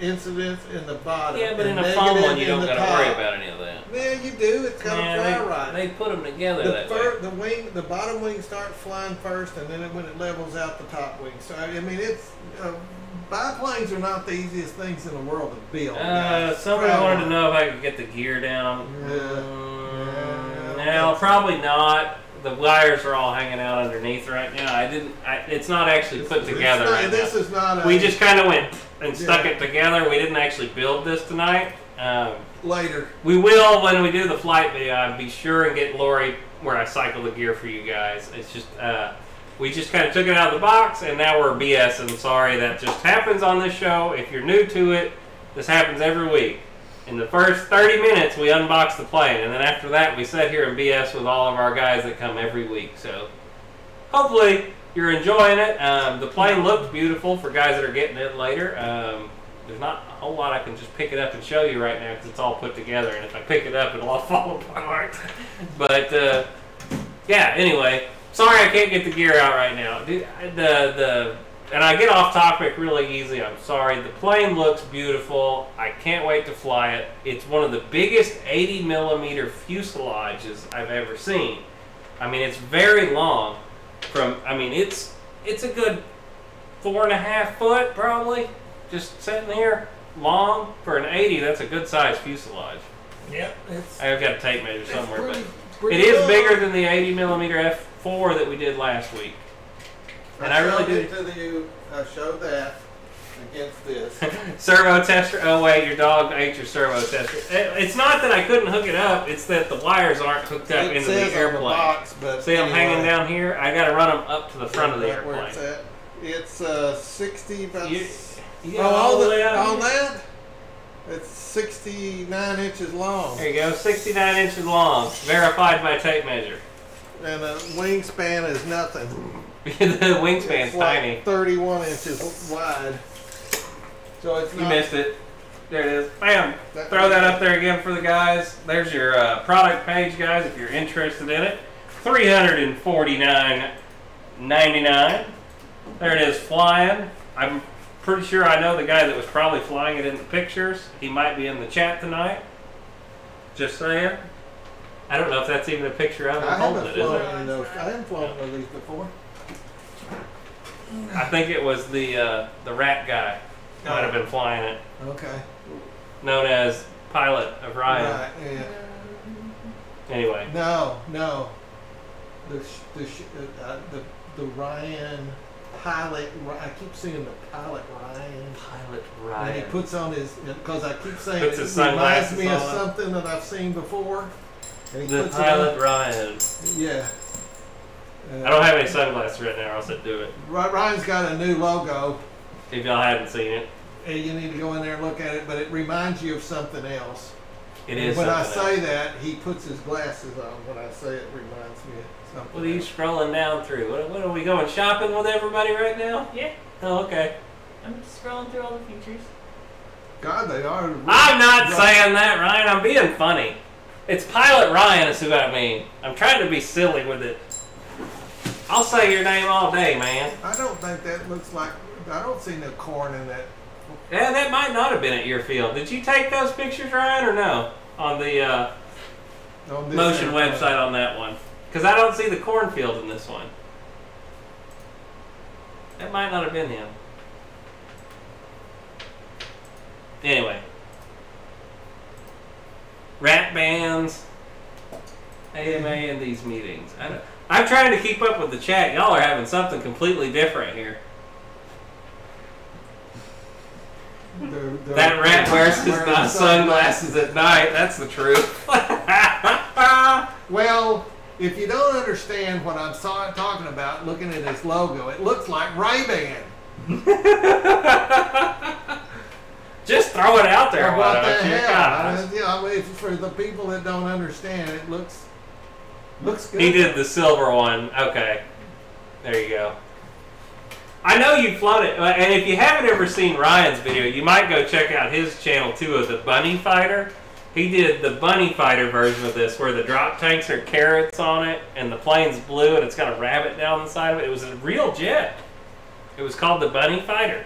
incidence in the bottom. yeah, but in foam negative one, you don't the got to worry about any of that. Yeah, you do. It's got to Yeah, fly right. they, they put them together the, fir- way. the wing, the bottom wing starts flying first, and then it, when it levels out, the top wing. So I mean, it's uh, biplanes are not the easiest things in the world to build. Uh, somebody wanted to know if I could get the gear down. Yeah. Mm, Yeah. no, probably not. The wires are all hanging out underneath right now. I didn't. I, it's not actually put It's together not- right this now. is not. A, We just kind of went and stuck Yeah. it together. We didn't actually build this tonight. Um, later. we will when we do the flight video. I'll be sure and get Lori where I cycle the gear for you guys. It's just uh, we just kind of took it out of the box and now we're BSing. Sorry, that just happens on this show. If you're new to it, this happens every week. In the first 30 minutes, we unbox the plane, and then after that, we sit here and BS with all of our guys that come every week. So hopefully you're enjoying it. Um, the plane looked beautiful for guys that are getting it later. Um, there's not a whole lot I can just pick it up and show you right now because it's all put together, and if I pick it up, it'll all fall apart. but uh, yeah, anyway, sorry I can't get the gear out right now. Dude, the the and I get off topic really easy. I'm sorry. The plane looks beautiful. I can't wait to fly it. It's one of the biggest 80 millimeter fuselages I've ever seen. I mean, it's very long. From I mean, it's it's a good four and a half foot probably, just sitting here long for an 80. That's a good size fuselage. Yep. It's, I've got a tape measure somewhere, but pretty, it pretty is bigger than the 80 millimeter f4 that we did last week. And I really showed do- it to you. I showed that against this. servo tester. Oh wait, your dog ate your servo tester. It- It's not that I couldn't hook it up. It's that the wires aren't hooked up it into the says on the airplane. box, but See, I'm hanging down here. I got to run them up to the front of the Right where it's airplane. at. It's uh, 60 by. You- You oh, all the the, all that? It's 69 inches long. There you go, 69 inches long, verified by tape measure. And the wingspan is nothing. The wingspan's it's like tiny. 31 inches wide. So it's You missed it. There it is. Bam. That- Throw that up there again for the guys. There's your uh, product page, guys, if you're interested in it. 349.99. There it is, flying. I'm pretty sure I know the guy that was probably flying it in the pictures. He might be in the chat tonight. Just saying. I don't know if that's even a picture of him I holding it, is it? those. I haven't flown one of these before. I think it was the uh, the rat guy might have been flying it, Okay. known as pilot of Ryan. Right, yeah. Anyway, No, no. The sh- the sh- uh, uh, the the Ryan pilot. I keep seeing the pilot Ryan. pilot Ryan. And he puts on his because I keep saying Puts it his reminds me of something that I've seen before. And he The puts pilot it Ryan. Yeah. Uh, I don't have any sunglasses right now, or else I'd do it. Ryan's got a new logo. If y'all haven't seen it, and you need to go in there and look at it, but it reminds you of something else. it is. when I say else. that, he puts his glasses on. When I say it reminds me of something. What are you else. scrolling down through? What, what are we going shopping with everybody right now? Yeah, Oh, okay. I'm scrolling through all the features. God, they are. I'm not Right. saying that, Ryan. I'm being funny. It's Pilot Ryan, is who I mean. I'm trying to be silly with it. I'll say your name all day, man. I don't think that looks like. I don't see no corn in that. Yeah, that might not have been at your field. Did you take those pictures, Ryan, or no? On the uh, On Motion website on that one. Because I don't see the cornfield in this one. That might not have been him. Anyway. Rap bands. AMA in these meetings. I don't, I'm trying to keep up with the chat. Y'all are having something completely different here. The- the- That rat wears his not uh, sunglasses at night. That's the truth. Well, if you don't understand what I'm talking about, looking at his logo, it looks like Ray Ban. Just throw it out there. what the hell? I mean, yeah, I mean, for the people that don't understand, it looks looks good. He did the silver one. Okay. There you go. I know you've flown it, uh, and if you haven't ever seen Ryan's video, you might go check out his channel too of the Bunny Fighter. He did the Bunny Fighter version of this, where the drop tanks are carrots on it, and the plane's blue, and it's got a rabbit down the side of it. It was a real jet. It was called the Bunny Fighter.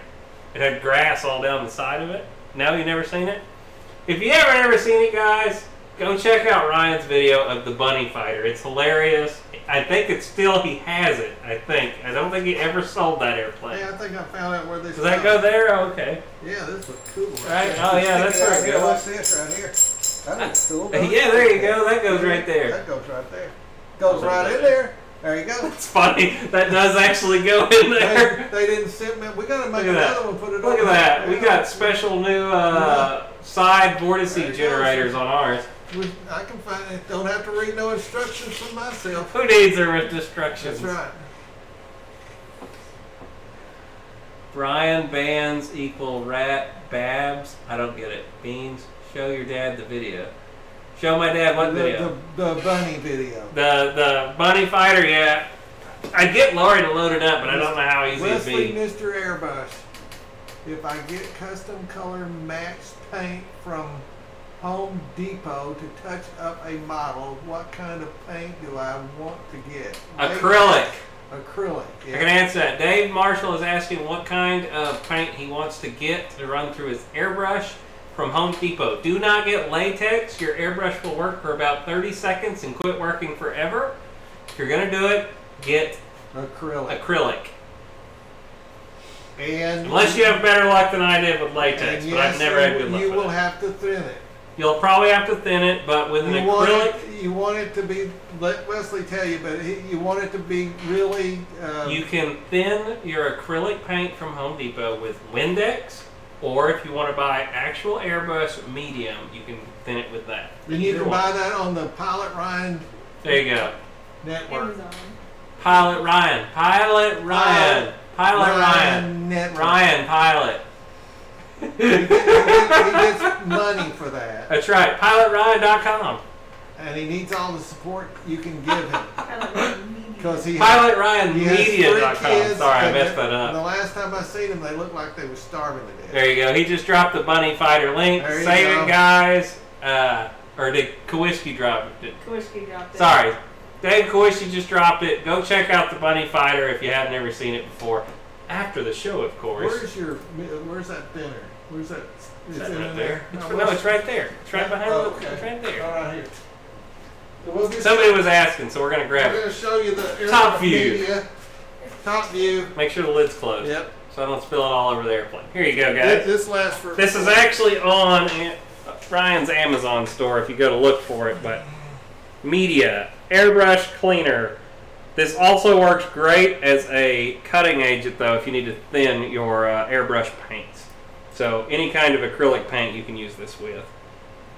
It had grass all down the side of it. Now you've never seen it? If you haven't ever seen it, guys, go check out Ryan's video of the Bunny Fighter. It's hilarious. I think it's still he has it. I think. I don't think he ever sold that airplane. Yeah, I think I found out where this. Does that go there? Oh, okay. Yeah, this looks cool. Right? Oh, yeah, that's where it goes. What's this right here? That looks cool. Yeah, there you go. That goes right there. That goes right there. Goes right in there. There you go. It's funny. That does actually go in there. they didn't send me. We gotta make Look at that. one. Put it. Look at that. there. We got special new uh, side vortice generators on ours. I can find it. Don't have to read no instructions from myself. Who needs their instructions? That's right. Brian Bands equal rat babs. I don't get it. Beans. Show your dad the video. Show my dad what the, video? The, the bunny video. The the bunny fighter. Yeah. I get Laurie to load it up, but I don't know how easy it'd Wesley, be. Mr. Airbus. If I get custom color matched paint from Home Depot to touch up a model, what kind of paint do I want to get? Acrylic. Acrylic. I can answer that. Dave Marshall is asking what kind of paint he wants to get to run through his airbrush from Home Depot. Do not get latex. Your airbrush will work for about 30 seconds and quit working forever. If you're going to do it, get Acrylic. acrylic. And Unless you have better luck than I did with latex, but yes, I've never had good luck You will have to thin it. You'll probably have to thin it, but with an you want acrylic, it, you want it to be. Let Wesley tell you, but he, you want it to be really. Uh, you can thin your acrylic paint from Home Depot with Windex, or if you want to buy actual airbrush medium, you can thin it with that. and you Either can one. buy that on the Pilot Ryan There you go. network. Amazon. Pilot Ryan. Pilot Ryan. Pilot Ryan. network. Ryan Pilot. He, gets, he gets- he gets money for that, That's right. PilotRyan.com. and he needs all the support you can give him I like that medium. because he. has- he has three PilotRyanMedia.com. Sorry, I messed that up. The last time I seen him, they looked like they were starving to death. There you go. He just dropped the Bunny Fighter link. There Save it, guys. Uh, or did Kowalski drop it? Kowalski dropped it. Sorry. Dave Kowalski just dropped it. Go check out the Bunny Fighter if you haven't ever seen it before. After the show, of course. Where's your? Where's that thinner? Where's that? Is it's that right there. there? Oh, no, it's right there. It's right behind Oh, the. okay. It's right there. All right here. We'll Somebody was asking, so we're gonna grab it. going to show you the Top view. media. Top view. Make sure the lid's closed, Yep. so I don't spill it all over the airplane. Here you go, guys. this lasts for. This is actually on. Ryan's Amazon store if you go to look for it. But Medea airbrush cleaner. This also works great as a cutting agent, though, if you need to thin your uh, airbrush paints. So any kind of acrylic paint you can use this with.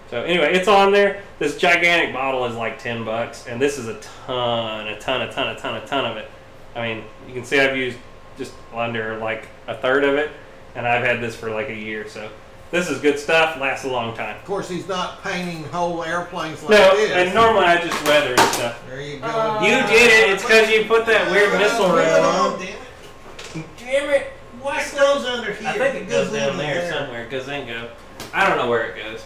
So anyway, it's on there. This gigantic bottle is like ten bucks, and this is a ton, a ton, a ton, a ton, a ton of it. I mean, you can see I've used just under like a third of it, and I've had this for like a year. So this is good stuff. Lasts a long time. Of course, he's not painting whole airplanes like No, this. and normally I just weather and stuff. there you go. Uh, You did it. It's because you put that weird missile Well, ring well, on. damn it. Damn it! Goes under here? I think it goes down into there somewhere. Gazingo. I don't know where it goes.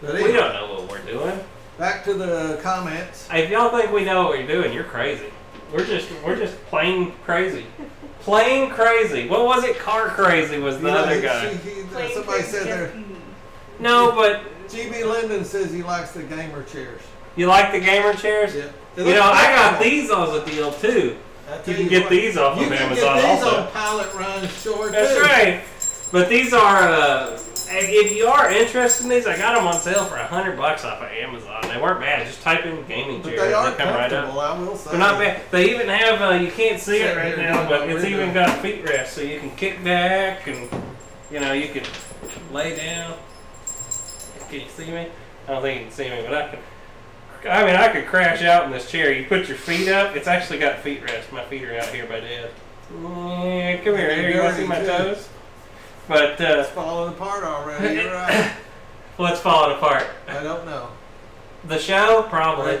But We anyway, don't know what we're doing. Back to the comments. If y'all think we know what we're doing, you're crazy. We're just we're just plain crazy. Plain crazy. What was it? Car crazy was the You other he- guy. she- he- Plain somebody said there. No, but GB Linden says he likes the gamer chairs. you like the gamer chairs? Yeah. You know, I got these on the deal too. You can get these off you of Amazon also. Pilot Run Store That's too. right. But these are, uh, if you are interested in these, I got them on sale for a hundred bucks off of Amazon. They weren't bad. Just type in gaming But chair. they are they come right up. I will say. They're not bad. They even have, uh, you can't see it right now, but it's even got feet rests, so you can kick back and, you know, you can lay down. Can you see me? I don't think you can see me, but I can. I mean, I could crash out in this chair. You put your feet up. It's actually got feet rest. My feet are out here by dead. Yeah, come here. Here, you want to see my toes? But uh, It's falling apart already. You're right. let's fall it apart. I don't know. The show, probably.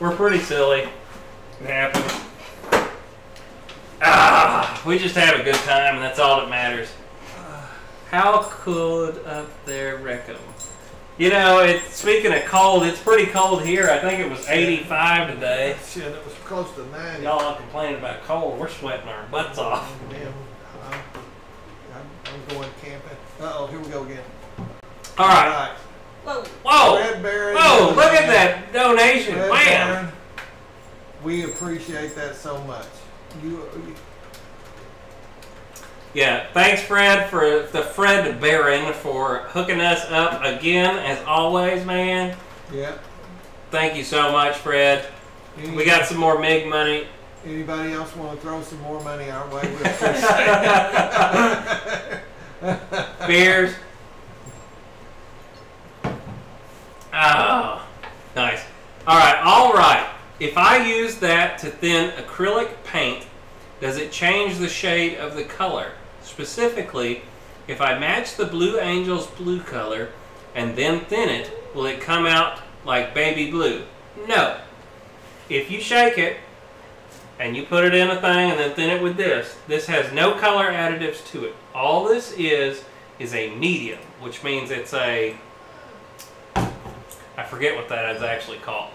We're pretty silly. It happens. Ah, we just have a good time, and that's all that matters. How could up there wreck 'em? You know, it's speaking of cold, it's pretty cold here. I think it was 85 today. Shit, it was close to 90. Y'all are complaining about cold. We're sweating our butts off. Damn, I'm, I'm, I'm going camping. Uh oh, here we go again. All right. Whoa. Whoa! Red Baron. Whoa! Look at that donation. Red Bam! Baron, We appreciate that so much. You, you Yeah, thanks, Fred, for the Fred Baron for hooking us up again, as always, man. yeah. Thank you so much, Fred. We got some more MIG money. Anybody else want to throw some more money our way? We appreciate it. Beers. Oh, nice. All right, all right. If I use that to thin acrylic paint, does it change the shade of the color? Specifically, if I match the Blue Angels blue color and then thin it, will it come out like baby blue? No. If you shake it and you put it in a thing and then thin it with this, this has no color additives to it. All this is is a medium, which means it's a I forget what that is actually called.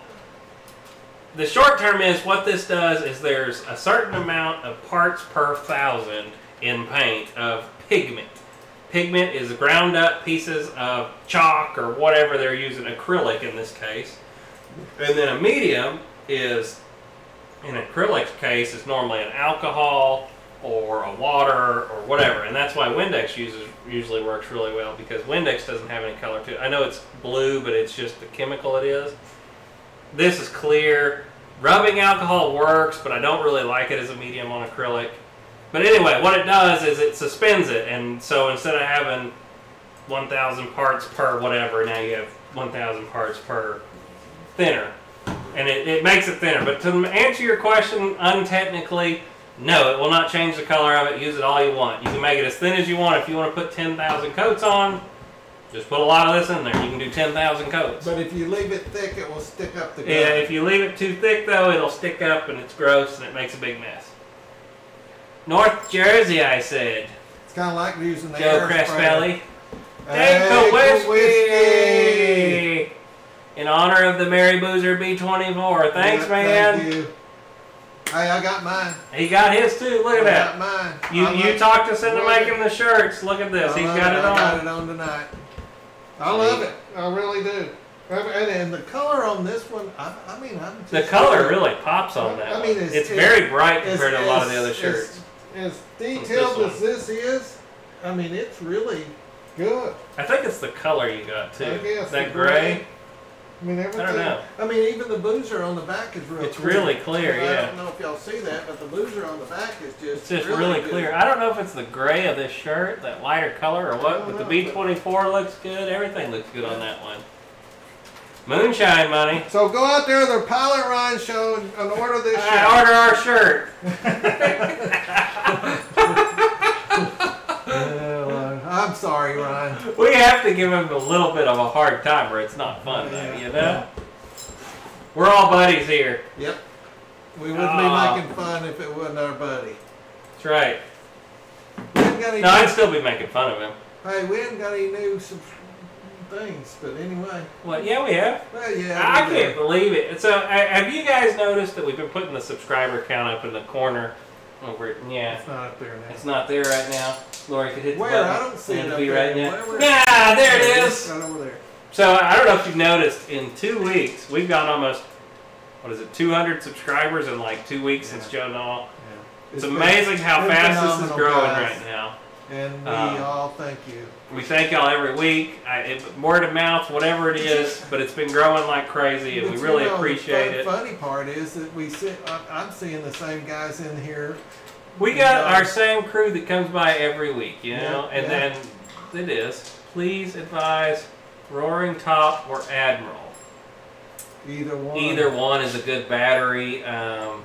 The short term is what this does is there's a certain amount of parts per thousand in paint of pigment. Pigment is ground up pieces of chalk or whatever they're using, acrylic in this case. And then a medium is, in acrylic's case, is normally an alcohol or a water or whatever. And that's why Windex uses usually works really well because Windex doesn't have any color to it. I know it's blue, but it's just the chemical it is. This is clear. Rubbing alcohol works, but I don't really like it as a medium on acrylic. But anyway, what it does is it suspends it, and so instead of having 1,000 parts per whatever, now you have 1,000 parts per thinner, and it, it makes it thinner. But to answer your question, untechnically, no, it will not change the color of it. Use it all you want. You can make it as thin as you want. If you want to put 10,000 coats on, just put a lot of this in there. You can do 10,000 coats. but if you leave it thick, it will stick up the. Yeah, if you leave it too thick though, it'll stick up and it's gross and it makes a big mess. North Jersey, I said. it's kind of like using the Joe air Crespelli. Hey, Danko good whiskey. In honor of the Merry Boozer B24. Thanks, Yeah, man. Thank you. Hey, I got mine. He got his too. Look I at that. got mine. You I you talked us into it. making the shirts. Look at this. I He's got it on. I got it on tonight. I love it. I really do. And, and the color on this one, I, I mean, I'm just The color really pops on that. I mean, it's- it's, it's- very bright compared to a lot of the other shirts. As detailed one. as this is, I mean, it's really Good. I think it's the color you got too. I guess that the gray. I mean, everything. I don't know. I mean, even the boozer on the back is real. It's clear. really clear, I yeah. I don't know if y'all see that, but the boozer on the back is just. It's just really, good. clear. I don't know if it's the gray of this shirt, that lighter color, or what, but the know, but- B24 looks good. Everything looks good on that one. Moonshine money. So go out there to the Pilot Ryan show and, and order this shirt. I order our shirt. Uh, I'm sorry, Ryan. We have to give him a little bit of a hard time, or it's not fun, though, Yeah. you know. We're all buddies here. Yep. We wouldn't Aw. be making fun if it wasn't our buddy. That's right. We haven't got any. No, I'd still be making fun of him. Hey, we haven't got any new sub- things, but anyway. Well, yeah, we have. Well, yeah. I can't believe it. So, uh, have you guys noticed that we've been putting the subscriber count up in the corner? Over, yeah, It's not up there now. it's not there right now. Lori could hit the Where? button. I don't see it up be there. right now. Where- where- Nah, there it is. Right over there. So I don't know if you've noticed, in two weeks we've got almost what is it, 200 subscribers in like two weeks since Joe Nall. Yeah. It's been- amazing how been fast this is growing guys. right now. And we Um, all thank you. We thank y'all every week. I, it, word of mouth, whatever it is, but it's been growing like crazy, and we But you really know, the appreciate fun- it. Funny part is that we see. I'm- I'm seeing the same guys in here. We got our same crew that comes by every week, you know, Yeah, and yeah. then it is. Please advise Roaring Top or Admiral. Either one. Either one is a good battery. Um,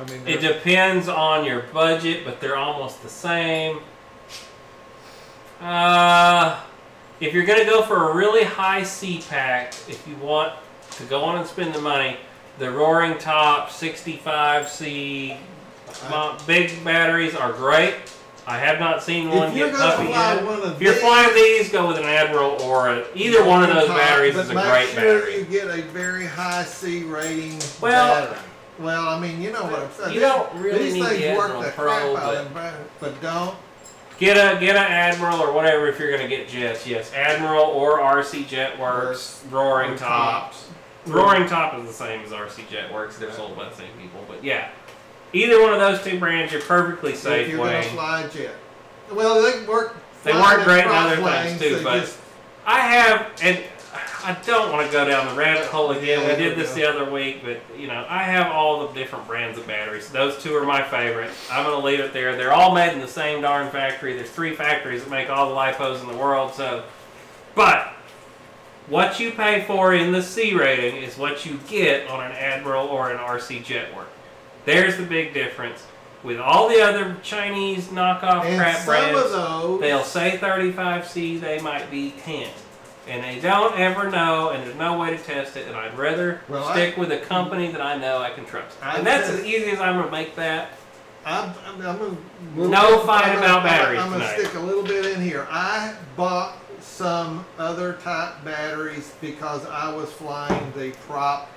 I mean, It depends on your budget, but they're almost the same. Uh, if you're gonna go for a really high C pack, if you want to go on and spend the money, the Roaring Top 65C mo- big batteries are great. I have not seen one if get gonna puffy yet. one If you're these, flying these, go with an Admiral or a, either one of those top, batteries but is a make great sure battery. You get a very high C rating Well- battery. Well, I mean, you know what I'm saying. You don't really These need things the work Admiral the Pro, crap out but- but don't. Get a get an Admiral or whatever if you're gonna get jets. Yes, Admiral or RC Jetworks, Roaring or Tops. Roaring Top is the same as RC Jetworks. They're sold by the same people, but yeah, either one of those two brands, you're perfectly safe. If you're gonna Wayne. fly a jet. Well, they work. They work great in other things, too, but- just- I have, and I don't want to go down the rabbit hole again. We did this the other week, but you know, I have all the different brands of batteries. Those two are my favorite. I'm gonna leave it there. They're all made in the same darn factory. There's three factories that make all the lipos in the world. So, but what you pay for in the C rating is what you get on an Admiral or an RC Jetwork. There's the big difference. With all the other Chinese knockoff and crap brands, those. They'll say 35C, they might be 10. And they don't ever know, and there's no way to test it, and I'd rather Well, stick with a company that I know I can trust. I and that's just- as easy as I'm going to make that. I'm, I'm, I'm gonna, No bit- fight I'm about gonna- batteries I'm gonna stick a little bit in here. I bought some other type batteries because I was flying the prop.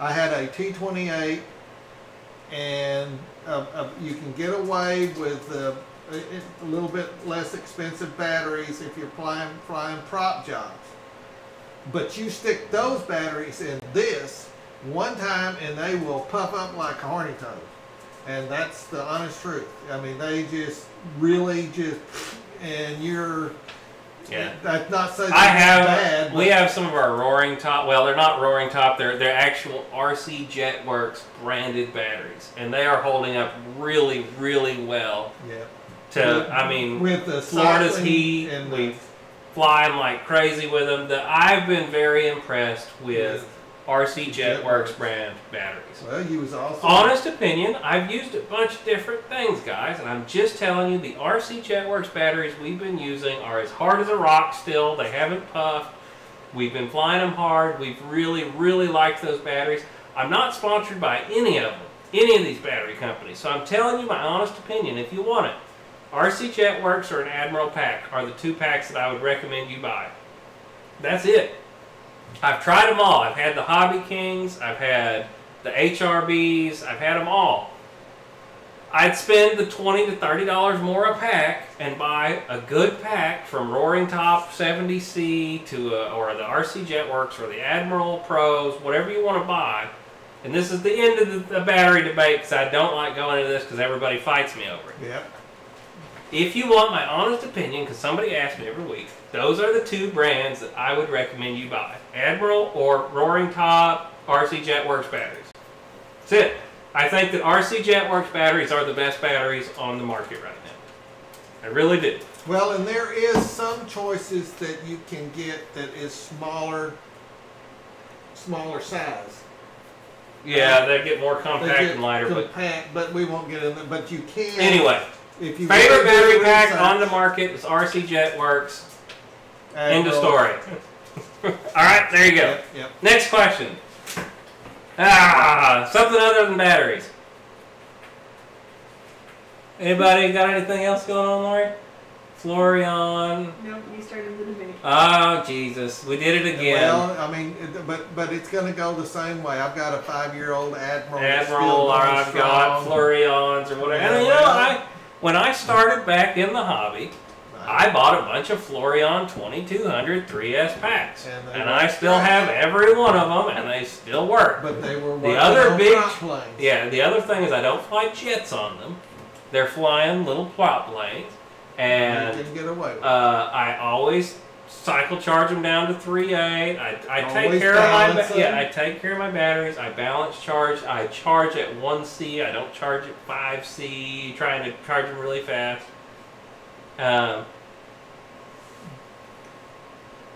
I had a T28, and uh, uh, you can get away with uh, a, a little bit less expensive batteries if you're flying flying prop jobs. But you stick those batteries in this one time, and they will puff up like a horny toad and that's the honest truth. I mean, they just really just, and you're. Yeah. That's not saying I have, bad. we have some of our Roaring Top, well, they're not Roaring Top, they're, they're actual RC Jetworks branded batteries. And they are holding up really, really well Yeah. To, I mean, with the Florida's heat, and we flying like crazy with them. That I've been very impressed with RC Jetworks Jetworks. brand batteries. well, you was also Honest opinion, I've used a bunch of different things, guys, and I'm just telling you the RC Jetworks batteries we've been using are as hard as a rock still. They haven't puffed. We've been flying them hard. We've really, really liked those batteries. I'm not sponsored by any of them, any of these battery companies. So I'm telling you my honest opinion if you want it. RC Jetworks or an Admiral pack are the two packs that I would recommend you buy. That's it. I've tried them all. I've had the Hobby Kings, I've had the HRBs, I've had them all. I'd spend the twenty to thirty dollars more a pack and buy a good pack from Roaring Top 70C to a, or the RC Jetworks or the Admiral Pros, whatever you want to buy. And this is the end of the, the battery debate because I don't like going into this because everybody fights me over it. Yep. If you want my honest opinion, because somebody asks me every week, those are the two brands that I would recommend you buy: Admiral or Roaring Top RC Jetworks batteries. That's it. I think that RC Jetworks batteries are the best batteries on the market right now. I really do. Well, and there is some choices that you can get that is smaller, smaller size. Yeah, they get more compact get and lighter, but compact, but we won't get in there. But you can. anyway, if you favorite really battery pack research, on the market is RC Jetworks. End of Admiral- story. All right, there you go. Yep, yep. Next question. Ah, something other than batteries. Anybody got anything else going on, Lori? Florian. Nope, you started the debate. Oh, Jesus. We did it again. Well, I mean, but but it's going to go the same way. I've got a five-year-old Admiral. that's still Admiral, or I've got strong. Floureons or whatever. Yeah, and you know, I, when I started back in the hobby, I bought a bunch of Floureon 2200 3S packs. And And I still have every one of them, and they still work. But they were The other big- planes. Yeah, the other thing is I don't fly jets on them. They're flying little plot planes. And can get away with. uh, I always cycle charge them down to 3A. I, I take care of my yeah. I take care of my batteries. I balance charge. I charge at 1C. I don't charge at 5C, trying to charge them really fast. Um,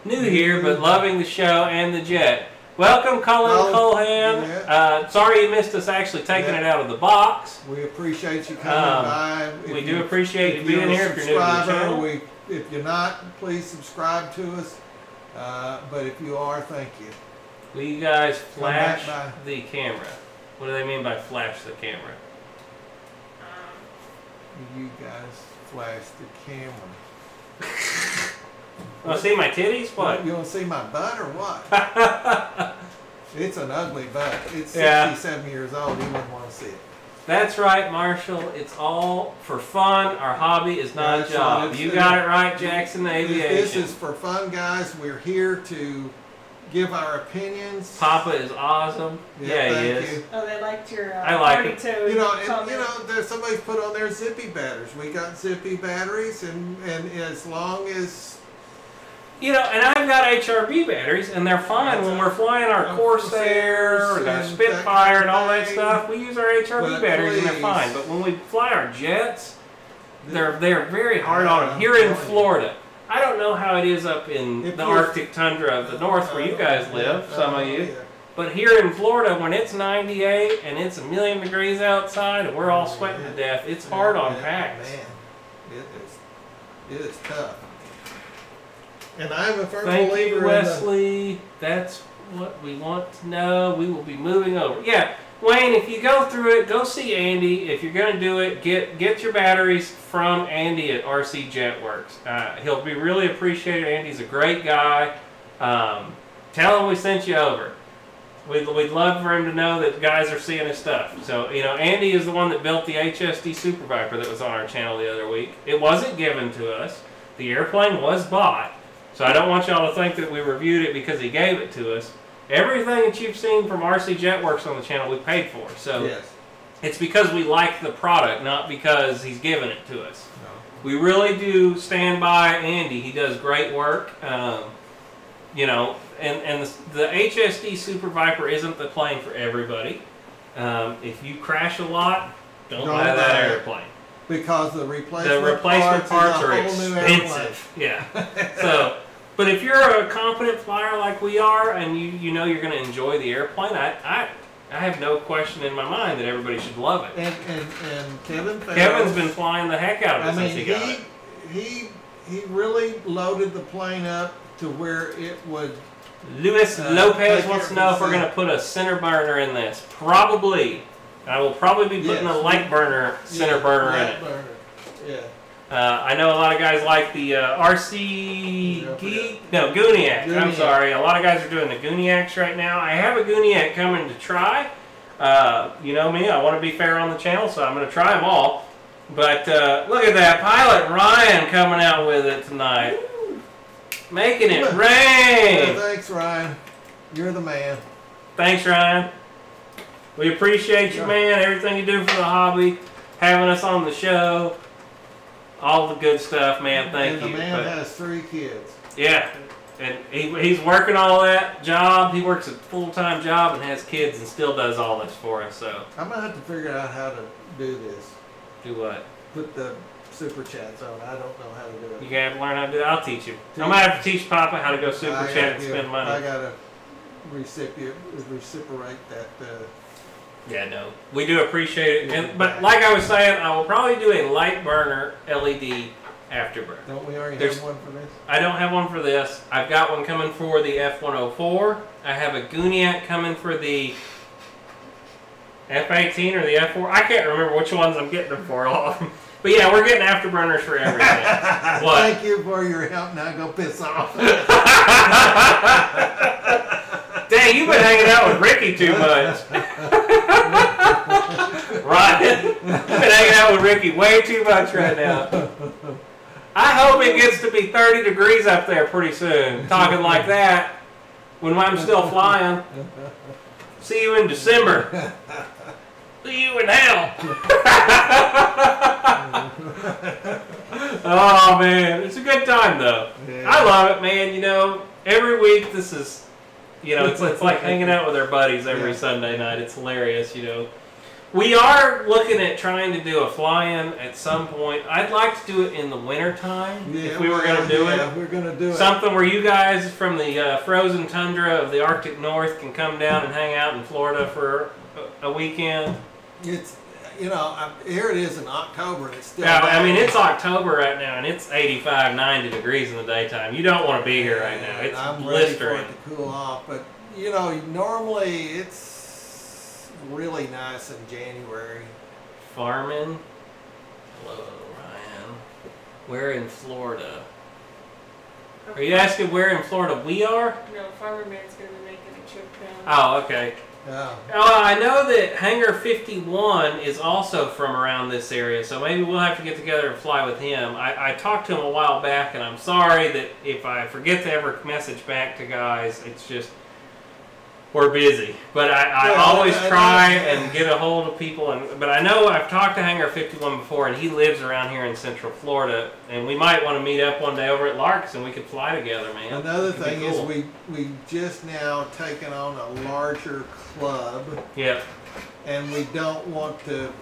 new here, but loving the show and the jet. Welcome, Colin Well, Colhan. yeah. Uh, sorry you missed us actually taking Yeah. it out of the box. we appreciate you coming um, by. If we do appreciate you being here if you're new to the channel. We, if you're not, please subscribe to us. Uh, but if you are, thank you. Will you guys flash the camera? What do they mean by flash the camera? You guys flash the camera. You wanna see my titties? What? You want to see my butt or what? it's an ugly butt. It's Yeah. 67 years old. You wouldn't want to see it. That's right, Marshall. It's all for fun. Our hobby is not That's a job. right. You got it right, Jackson Aviation. This is for fun, guys. We're here to give our opinions. Papa is awesome. Yeah, he thank is. you. Oh, they liked your uh, I like it. You know, and, you know, there's somebody's put on their zippy batteries. We got zippy batteries, and and as long as You know, and I've got HRB batteries, and they're fine when we're flying our Corsair or our and Spitfire and all that stuff. We use our HRB batteries, and they're fine. But when we fly our jets, they're they're very hard on them. Here in. Florida, I don't know how it is up in the Arctic tundra of the oh, north where you oh, guys live, some of oh, you. But here in Florida, when it's 98 and it's a million degrees outside and we're all sweating to death, it's hard on packs. Man, it is it is tough. And I'm a firm Thank believer you, in the, Wesley. That's what we want to know. We will be moving over. Yeah, Wayne, if you go through it, go see Andy. If you're going to do it, get get your batteries from Andy at RC Jetworks. Uh, he'll be really appreciated. Andy's a great guy. Um, tell him we sent you over. We'd, we'd love for him to know that guys are seeing his stuff. So, you know, Andy is the one that built the HSD Super Viper that was on our channel the other week. It wasn't given to us. The airplane was bought. So I don't want y'all to think that we reviewed it because he gave it to us. Everything that you've seen from RC Jetworks on the channel, we paid for. So yes. it's because we like the product, not because he's given it to us. No. We really do stand by Andy. He does great work. Um, you know, and, and the, the HSD Super Viper isn't the plane for everybody. Um, if you crash a lot, don't, Don't buy that airplane. Because the replacement, The replacement parts, parts, are is a whole new airplane. expensive. Yeah. so, but if you're a competent flyer like we are, and you you know you're going to enjoy the airplane, I I I have no question in my mind that everybody should love it. And and and Kevin Farrell, Kevin's been flying the heck out of it I mean, since he got it. he he really loaded the plane up to where it would. Luis Uh, Lopez wants to know if we're going to put a center burner in this. Probably. I will probably be putting Yes. a light burner center yeah, burner in it. burner. Yeah. Uh, I know a lot of guys like the uh, RC Yeah, Geek. No, Gooniac. I'm sorry. A lot of guys are doing the Gooniacs right now. I have a Gooniac coming to try. Uh, you know me, I want to be fair on the channel, so I'm going to try them all. But uh, look at that. Pilot Ryan coming out with it tonight. Making it Yeah, rain. thanks, Ryan. You're the man. Thanks, Ryan. We appreciate you, man. Everything you do for the hobby, having us on the show. all the good stuff, man. Thank and you. the man But- has three kids. yeah, and he, he's working all that job. He works a full time job and has kids and still does all this for us. So I'm gonna have to figure out how to do this. do what? Put the super chats on. I don't know how to do it. You gotta have to learn how to do it. I'll teach you. I'm gonna have to teach Papa how to go super I chat and spend money. I gotta recipient, reciprocate that. Uh, Yeah, no, we do appreciate it. And but like I was saying, I will probably do a light burner LED afterburn. don't we already There's- have one for this? I don't have one for this. I've got one coming for the F104. I have a Guniac coming for the F18 or the F4. I can't remember which ones I'm getting them for. all of them. But yeah, we're getting afterburners for everything. What? Thank you for your help. Now go piss off. Dang, you've been hanging out with Ricky too much. Ryan, you've been hanging out with Ricky way too much right now. I hope it gets to be 30 degrees up there pretty soon. Talking like that when I'm still flying. See you in December. See you in hell. oh man, it's a good time though. I love it, man. You know, every week this is, you know, it's, it's like hanging out with our buddies every Yeah. Sunday night. It's hilarious, you know. We are looking at trying to do a fly-in at some point. I'd like to do it in the wintertime Yeah, if we were going to do yeah, it. we're gonna do it. Something where you guys from the uh, frozen tundra of the Arctic North can come down and hang out in Florida for a, a weekend. It's, you know, I'm, here it is in October and it's still. Yeah, I mean it's October right now and it's 85, 90 degrees in the daytime. You don't want to be here right now. It's I'm ready for it to cool off, but you know, normally it's really nice in January. Farming. Hello, Ryan. We're in Florida. Are you asking where in Florida we are? No, Farmer Man's gonna be making a trip down. Oh, okay. Yeah. Oh, I know that Hangar 51 is also from around this area, so maybe we'll have to get together and fly with him. I, I talked to him a while back, and I'm sorry that if I forget to ever message back to guys, it's just we're busy. But I, I Well, always I- I- try and get a hold of people. And but I know I've talked to Hangar 51 before, and he lives around here in Central Florida, and we might want to meet up one day over at Lark's, and we could fly together, man. Another It'd thing cool. is we we just now taken on a larger club, yeah. and we don't want to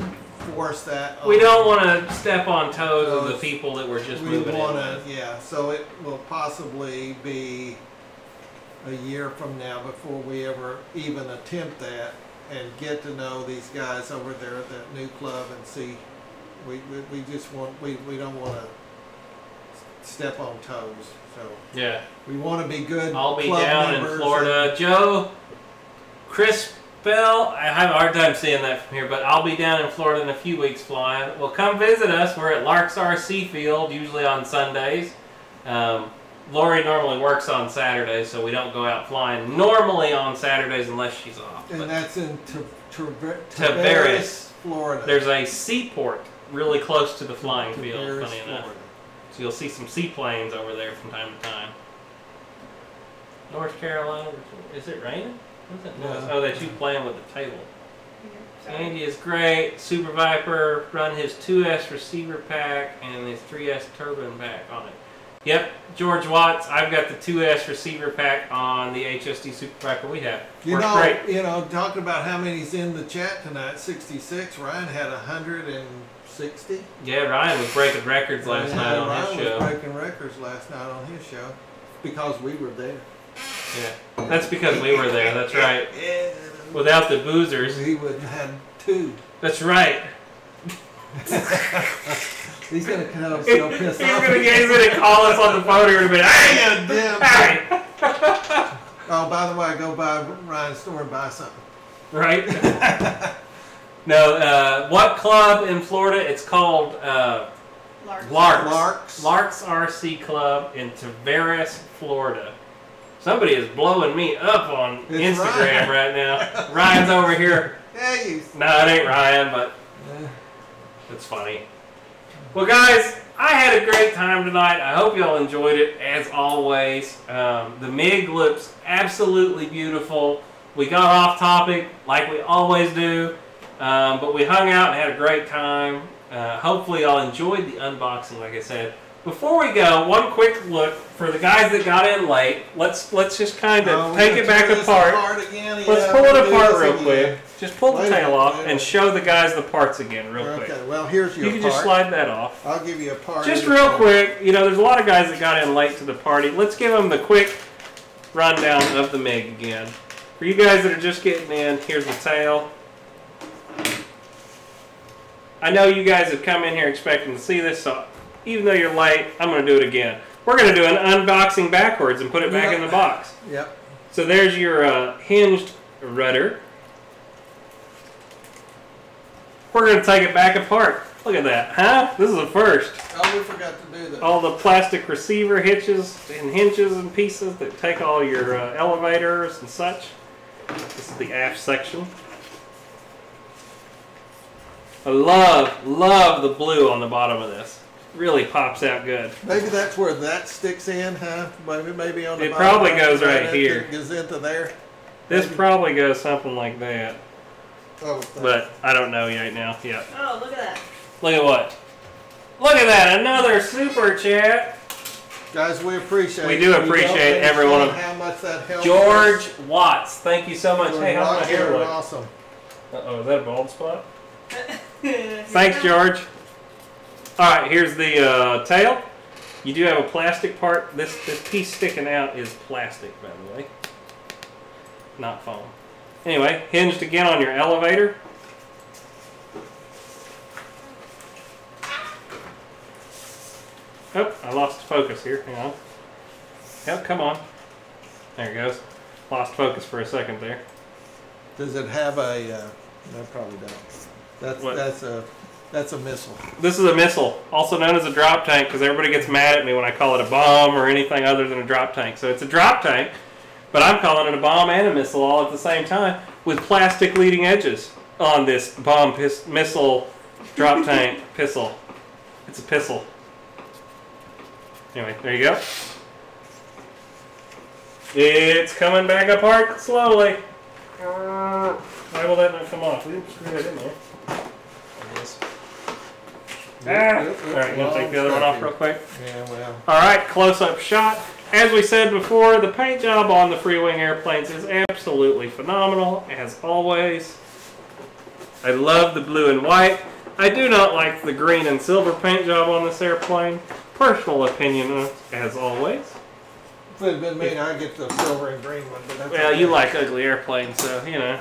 force that. On. We don't want to step on toes of the people that we're just We moving in want to, with. yeah. So it will possibly be a year from now before we ever even attempt that and get to know these guys over there at that new club and see. We, we, we just want we, we don't want to step on toes. So Yeah, we want to be good. I'll be club down in Florida. Joe, Chris Bell, I have a hard time seeing that from here, but I'll be down in Florida in a few weeks flying. Well, come visit us. We're at Lark's RC Field, usually on Sundays. Um, Lori normally works on Saturdays, so we don't go out flying normally on Saturdays unless she's off. And that's in T- Tavares. Tavares, Florida. there's a seaport really close to the flying field, Tavares, funny enough. So you'll see some seaplanes over there from time to time. North Carolina, is it raining? What's it? No. Oh, that's you playing with the table. Sorry. Andy is great. Super Viper run his 2S receiver pack and his 3S turbine pack on it. Yep, George Watts. I've got the 2S receiver pack on the HSD Super Viper we have. You Works know, great. you know, talking about how many's in the chat tonight, 66. Ryan had 160. Yeah, Ryan was breaking records last Yeah, night on Ryan his was show. breaking records last night on his show because we were there. Yeah, that's because we were there. That's right. Without the boozers. He would have had two. That's right. He's gonna cut him He's so pissed gonna, off. he's gonna call us on the phone. He's gonna be like, hey, damn. hey. Oh, by the way, go by Ryan's store and buy something. right? no, uh, what club in Florida? It's called uh, Lark. Larks. Larks. Larks RC Club in Tavares, Florida. Somebody is blowing me up on It's Instagram Ryan. right now. Ryan's over here. Yeah, you. No, it ain't Ryan, but it's funny. Well, guys, I had a great time tonight. I hope y'all enjoyed it as always. Um, the MiG looks absolutely beautiful. We got off topic like we always do, um, but we hung out and had a great time. Uh, hopefully, y'all enjoyed the unboxing. Like I said, before we go, one quick look for the guys that got in late. Let's let's just kind of Oh, take it back apart. again? Let's pull it apart real again. quick. Just pull the Wait tail off wait and show the guys the parts again, real Okay, quick. Okay. Well, here's your You can part. just slide that off. I'll give you a part. Just real part. quick, you know, there's a lot of guys that got in late to the party. Let's give them the quick rundown of the MiG again. For you guys that are just getting in, here's the tail. I know you guys have come in here expecting to see this, so even though you're late, I'm going to do it again. We're going to do an unboxing backwards and put it back Yep. in the box. Yep. So there's your uh, hinged rudder. We're going to take it back apart. Look at that, huh? This is a first. Oh, we forgot to do that. All the plastic receiver hitches and hinges and pieces that take all your uh, elevators and such. This is the aft section. I love, love the blue on the bottom of this. Really pops out good. Maybe that's where that sticks in, huh? Maybe, maybe on the It probably goes right here. Goes into there. This Maybe. probably goes something like that, Oh, but I don't know right now. Yeah. Oh, look at that. Look at what? Look at that! Another super chat. guys, we appreciate. We it. do You don't appreciate every one of- understand How much that helps. George us. Watts, thank you so much. George Hey, how's my Watts, hair look? Awesome. Uh oh, is that a bald spot? Thanks, Thanks, George. All right, here's the uh, tail. You do have a plastic part. This this piece sticking out is plastic, by the way, not foam. Anyway, hinged again on your elevator. Oh, I lost focus here. Hang on. Yep, come on. There it goes. Lost focus for a second there. Does it have a? Uh, no, probably don't. That's What? that's a that's a missile. This is a missile, also known as a drop tank, because everybody gets mad at me when I call it a bomb or anything other than a drop tank. So it's a drop tank, but I'm calling it a bomb and a missile all at the same time with plastic leading edges on this bomb pis- missile drop tank pistol. It's a pistol. Anyway, there you go. It's coming back apart slowly. Why will that not come off? We didn't screw that in there. There. Ah. Yep, yep, All right, you gonna take the other one off real quick? Yeah, well. All right, close-up shot. As we said before, the paint job on the Freewing airplanes is absolutely phenomenal, as always. I love the blue and white. I do not like the green and silver paint job on this airplane. Personal opinion, uh, as always. If it had been me, I'd get the silver and green one. But that's Well, okay. you like ugly airplanes, so you know.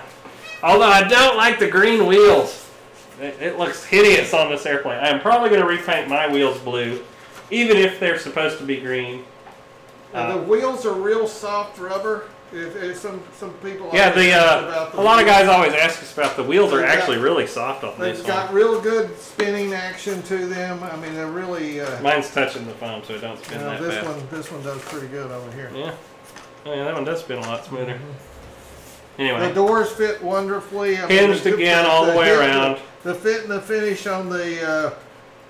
Although I don't like the green wheels. It, it looks hideous on this airplane. I am probably going to repaint my wheels blue, even if they're supposed to be green. Uh, the wheels are real soft rubber. If, if some some people Yeah, the uh, about the a lot of guys always ask us about the wheels are They've got- actually really soft on this They've one. got real good spinning action to them. I mean, they're really. Uh, Mine's touching the foam, so it don't you spin know, that this fast. one this one does pretty good over here. Yeah, oh, yeah, that one does spin a lot smoother. Mm-hmm. The doors fit wonderfully. I Hinged the- again all the way hit- around. The, fit and the finish on the uh,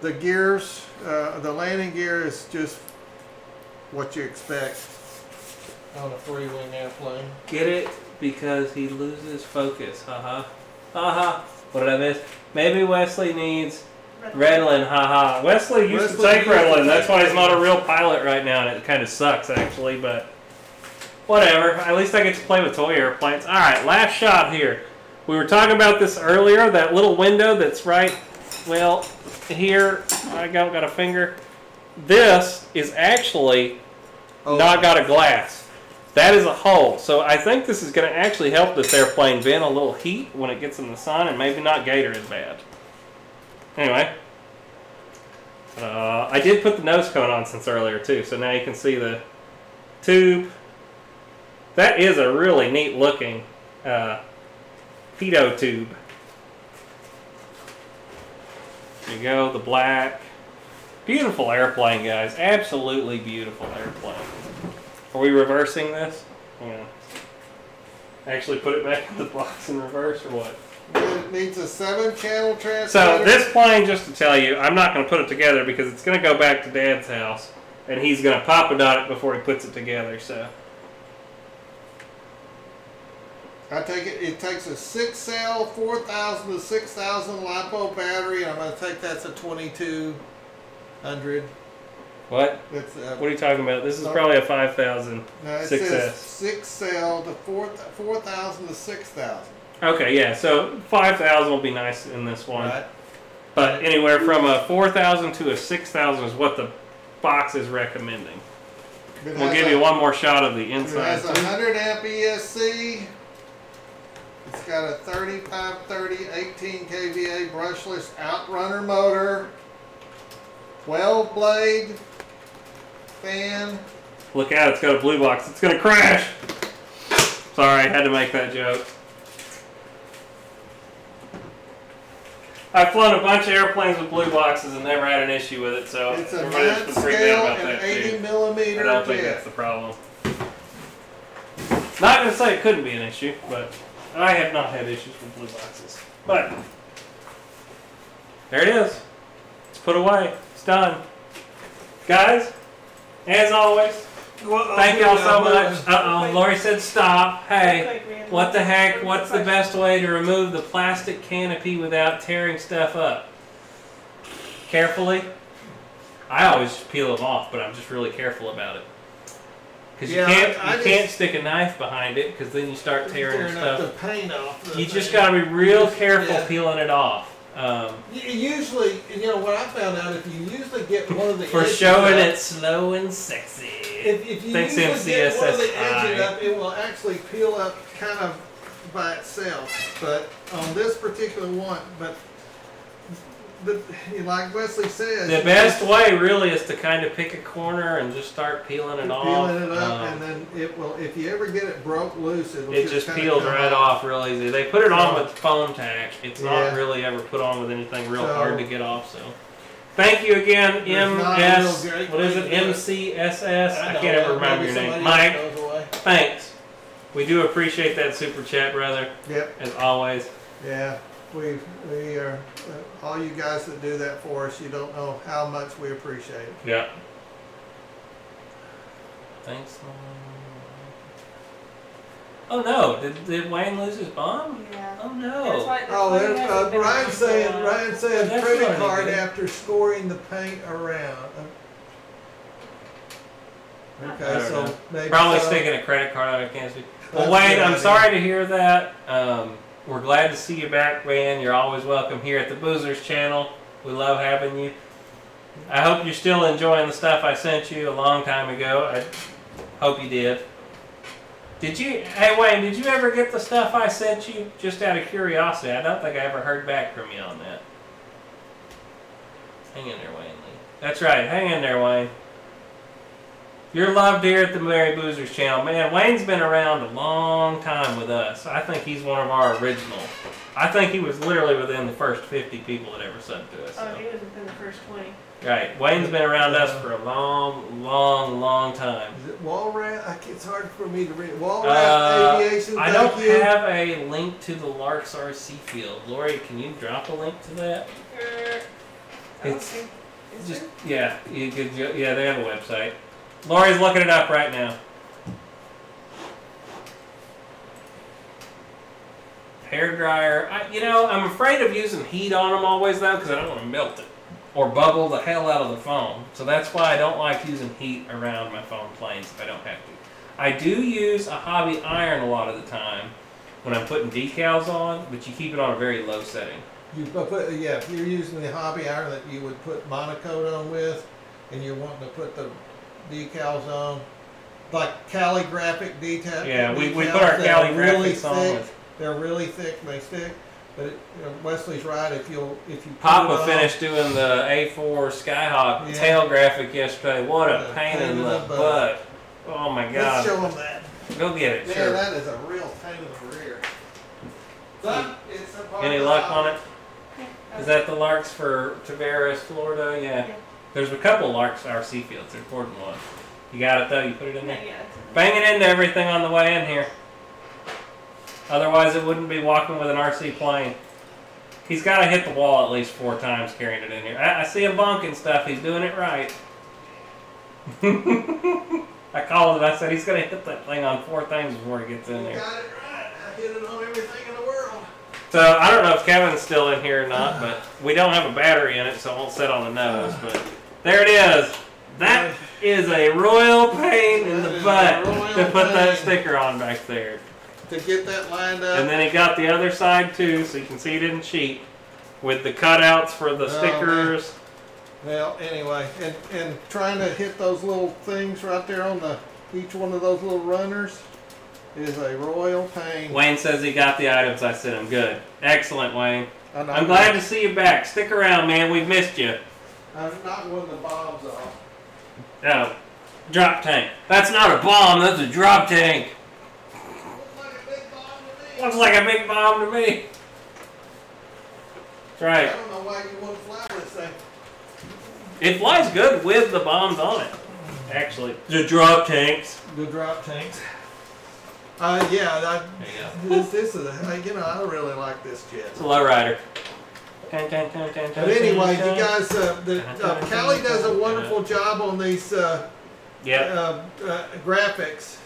the gears, uh, the landing gear is just what you expect on a Freewing airplane. get it because he loses focus. Haha, haha. What did I miss? Maybe Wesley needs Ritalin. Haha. Wesley used Wesley to take Ritalin. That's why he's not a real pilot right now, and it kind of sucks actually. But whatever. At least I get to play with toy airplanes. All right, last shot here. We were talking about this earlier. That little window that's right, well, here. I don't got a finger. This is actually Oh, not got a glass. That is a hole. So I think this is going to actually help this airplane vent a little heat when it gets in the sun and maybe not gator as bad. Anyway. Uh, I did put the nose cone on since earlier too, so now you can see the tube. That is a really neat looking uh, pitot tube. There you go, the black. Beautiful airplane, guys. Absolutely beautiful airplane. Are we reversing this? Yeah. Actually put it back in the box in reverse or what? It needs a seven channel transmitter. So this plane, just to tell you, I'm not going to put it together because it's going to go back to Dad's house, and he's going to papa dot it before he puts it together. So I take it. It takes a six cell, four thousand to six thousand lipo battery. and I'm gonna take that's a twenty two hundred. What? That's uh, What are you talking about? This is probably a 5,000. no, it six says six cell to four four thousand to six thousand. Okay, yeah, so 5,000 will be nice in this one. Right. But anywhere from a 4,000 to a 6,000 is what the box is recommending. It We'll give a- you one more shot of the inside. It has a 100 amp ESC. It's got a 3530 18 kVA brushless outrunner motor. 12 blade fan. Look out, it's got a blue box. It's gonna crash! Sorry, I had to make that joke. I've flown a bunch of airplanes with blue boxes and never had an issue with it, so It's a everybody's nut been freaking scale out about and that 80 too. millimeter I don't think bit. that's the problem. Not gonna say it couldn't be an issue, but I have not had issues with blue boxes. But there it is. It's put away. Done. Guys, as always, thank y'all so much. Uh oh, Lori said stop. Hey, what the heck? What's the best way to remove the plastic canopy without tearing stuff up? Carefully. I always peel them off, but I'm just really careful about it. Because Yeah, you can't I- I you can't stick a knife behind it because then you start tearing, Tearing stuff. up the paint off. the you just got to be real careful Yeah. peeling it off. Um, Usually, you know what I found out, if you usually get one of the for showing up- it slow and sexy. If, if you Thanks, usually get one of the edges up, it will actually peel up kind of by itself. But on this particular one, but the, like Wesley says, the best just way really is to kind of pick a corner and just start peeling it keep off. peeling it up, Um, and then it will. If you ever get it broke loose, it'll It just kinda peels right off real easy. They put it on with Foam-Tac. It's not Yeah. really ever put on with anything real So- hard to get off. So, thank you again, There's not a real MS. What is it? to. MCSS. I, know, can't ever remember your name. Mike. Thanks. We do appreciate that super chat, brother, Yep. as always. Yeah. We we are uh, all you guys that do that for us. You don't know how much we appreciate it. Yeah. Thanks. Oh no! Did, did Wayne lose his bomb? Yeah. Oh That's no! why, that's Oh, why there's, he uh, hasn't Ryan saying, so long. Ryan saying That's credit card after scoring the paint around. Okay, so know. maybe Probably so. sticking a credit card out. I can't see. That's Well, a Wayne, I'm idea. sorry to hear that. Um, we're glad to see you back, man. You're always welcome here at the Boozers channel. We love having you. I hope you're still enjoying the stuff I sent you a long time ago. I hope you did. Did you, hey Wayne, did you ever get the stuff I sent you? Just out of curiosity. I don't think I ever heard back from you on that. Hang in there, Wayne Lee. That's right. Hang in there, Wayne. You're loved here at the Merry Boozers channel. Man, Wayne's been around a long time with us. I think he's one of our original. I think he was literally within the first 50 people that ever subbed to us. Oh, so. he was within the first 20. Right. Wayne's been around us for a long, long, long time. Is it Walrat? It's hard for me to read. Walrat Uh, Aviation. I don't you. have a link to the Larks RC field. Lori, can you drop a link to that? It's think- is Just there? yeah, you could. Yeah, they have a website. Lori's looking it up right now. Hair dryer. I, you know, I'm afraid of using heat on them always though, because I don't want to melt it or bubble the hell out of the foam. So that's why I don't like using heat around my foam planes if I don't have to. I do use a hobby iron a lot of the time when I'm putting decals on, but you keep it on a very low setting. You put, put- uh, yeah, if you're using the hobby iron that you would put MonoKote on with, and you're wanting to put the decals on, like Callie Graphic detail. Yeah, we, we put our that are really Callie Graphics on thick. with They're really thick and they stick. But it, you know, Wesley's right. If you'll if you put it Papa on- finished doing the A4 Skyhawk Yeah. tail graphic yesterday. What a Yeah, pain in the butt. butt. Oh my God. Let's show them that. Go get it, Man, sure. that is a real pain in the rear. But it's a Any luck on it? Yeah, Is that the Larks for Tavares, Florida? Yeah. Yeah. There's a couple Larks RC fields. There's more than one. You got it though? You put it in there? yeah. Bang it into everything on the way in here. Otherwise, it wouldn't be walking with an RC plane. He's got to hit the wall at least four times carrying it in here. I, I see him bunking stuff. He's doing it right. I called it. I said he's going to hit that thing on four things before he gets in there. got it right. hit it on everything in the world. So I don't know if Kevin's still in here or not, but we don't have a battery in it, so it won't sit on the nose. But there it is. That is a royal pain in the butt to put that sticker on back there. To get that lined up. And then he got the other side too, so you can see he didn't cheat with the cutouts for the Oh, man. stickers. Well, anyway, and, and trying to hit those little things right there on the each one of those little runners is a royal pain. Wayne says he got the items I sent him. Good. Excellent, Wayne. I'm glad to see you back. Stick around, man. We've missed you. I'm not when the bombs off. Oh, drop tank. That's not a bomb, that's a drop tank. Looks like a big bomb to me. Looks like a big bomb to me. That's I don't know why you wouldn't fly this thing. It flies good with the bombs on it. Actually, the drop tanks. The drop tanks. Uh, yeah, There you go. I, this, this is, a, you know, I really like this jet. It's a lowrider. But anyway, you guys, uh, the, uh, Callie does a wonderful job on these uh, Yep. uh, uh, graphics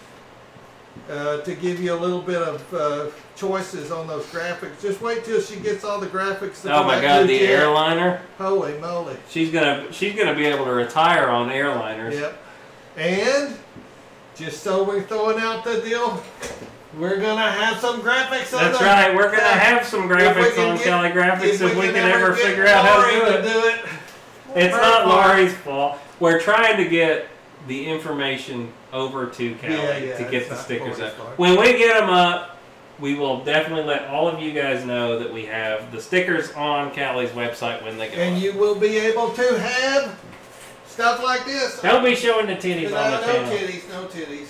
uh, to give you a little bit of uh, choices on those graphics. Just wait till she gets all the graphics. to Oh my God, the jet. airliner. Holy moly! She's gonna she's gonna be able to retire on airliners. Yep. And just so we're throwing out the deal, we're gonna have some graphics on That's the right. We're gonna have some if we graphics can on get- Graphics if, we can ever get figure out how to do it. do it. It's Her not part. Lori's fault. We're trying to get the information over to Callie Yeah, yeah, to get the stickers up. fault. When we get them up, we will definitely let all of you guys know that we have the stickers on Callie's website when they go And up. you will be able to have stuff like this. Don't be showing the titties no, on the no channel. titties, no titties.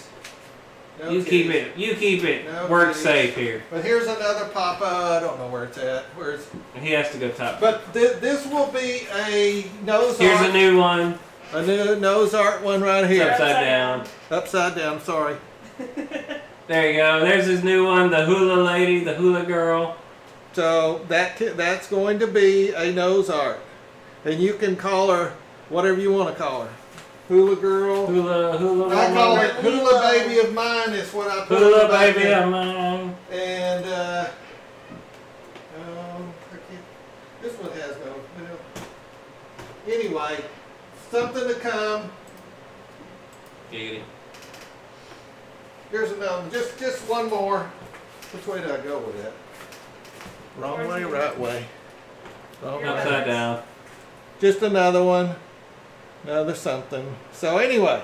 No You keep it. You keep it. No Work safe here. But here's another Papa. I don't know where it's at. Where's? He has to go top. But th- this will be a nose art. Here's art. a new one. a new nose art one right here. upside Upside down. Upside down. Sorry. There you go. There's his new one. The hula lady, the hula girl. So that that's going to be a nose art, and you can call her whatever you want to call her. Hula girl. Hula hula. I call it hula baby of mine. Is what I put on Hula the back baby of mine. And uh, um, I can't, this one has no. Well, anyway, something to come. Giggity. Here's another. one. Just just one more. Which way did I go with that? Wrong way, right way. Wrong way. Upside down. Just another one. Uh, Another something. So anyway,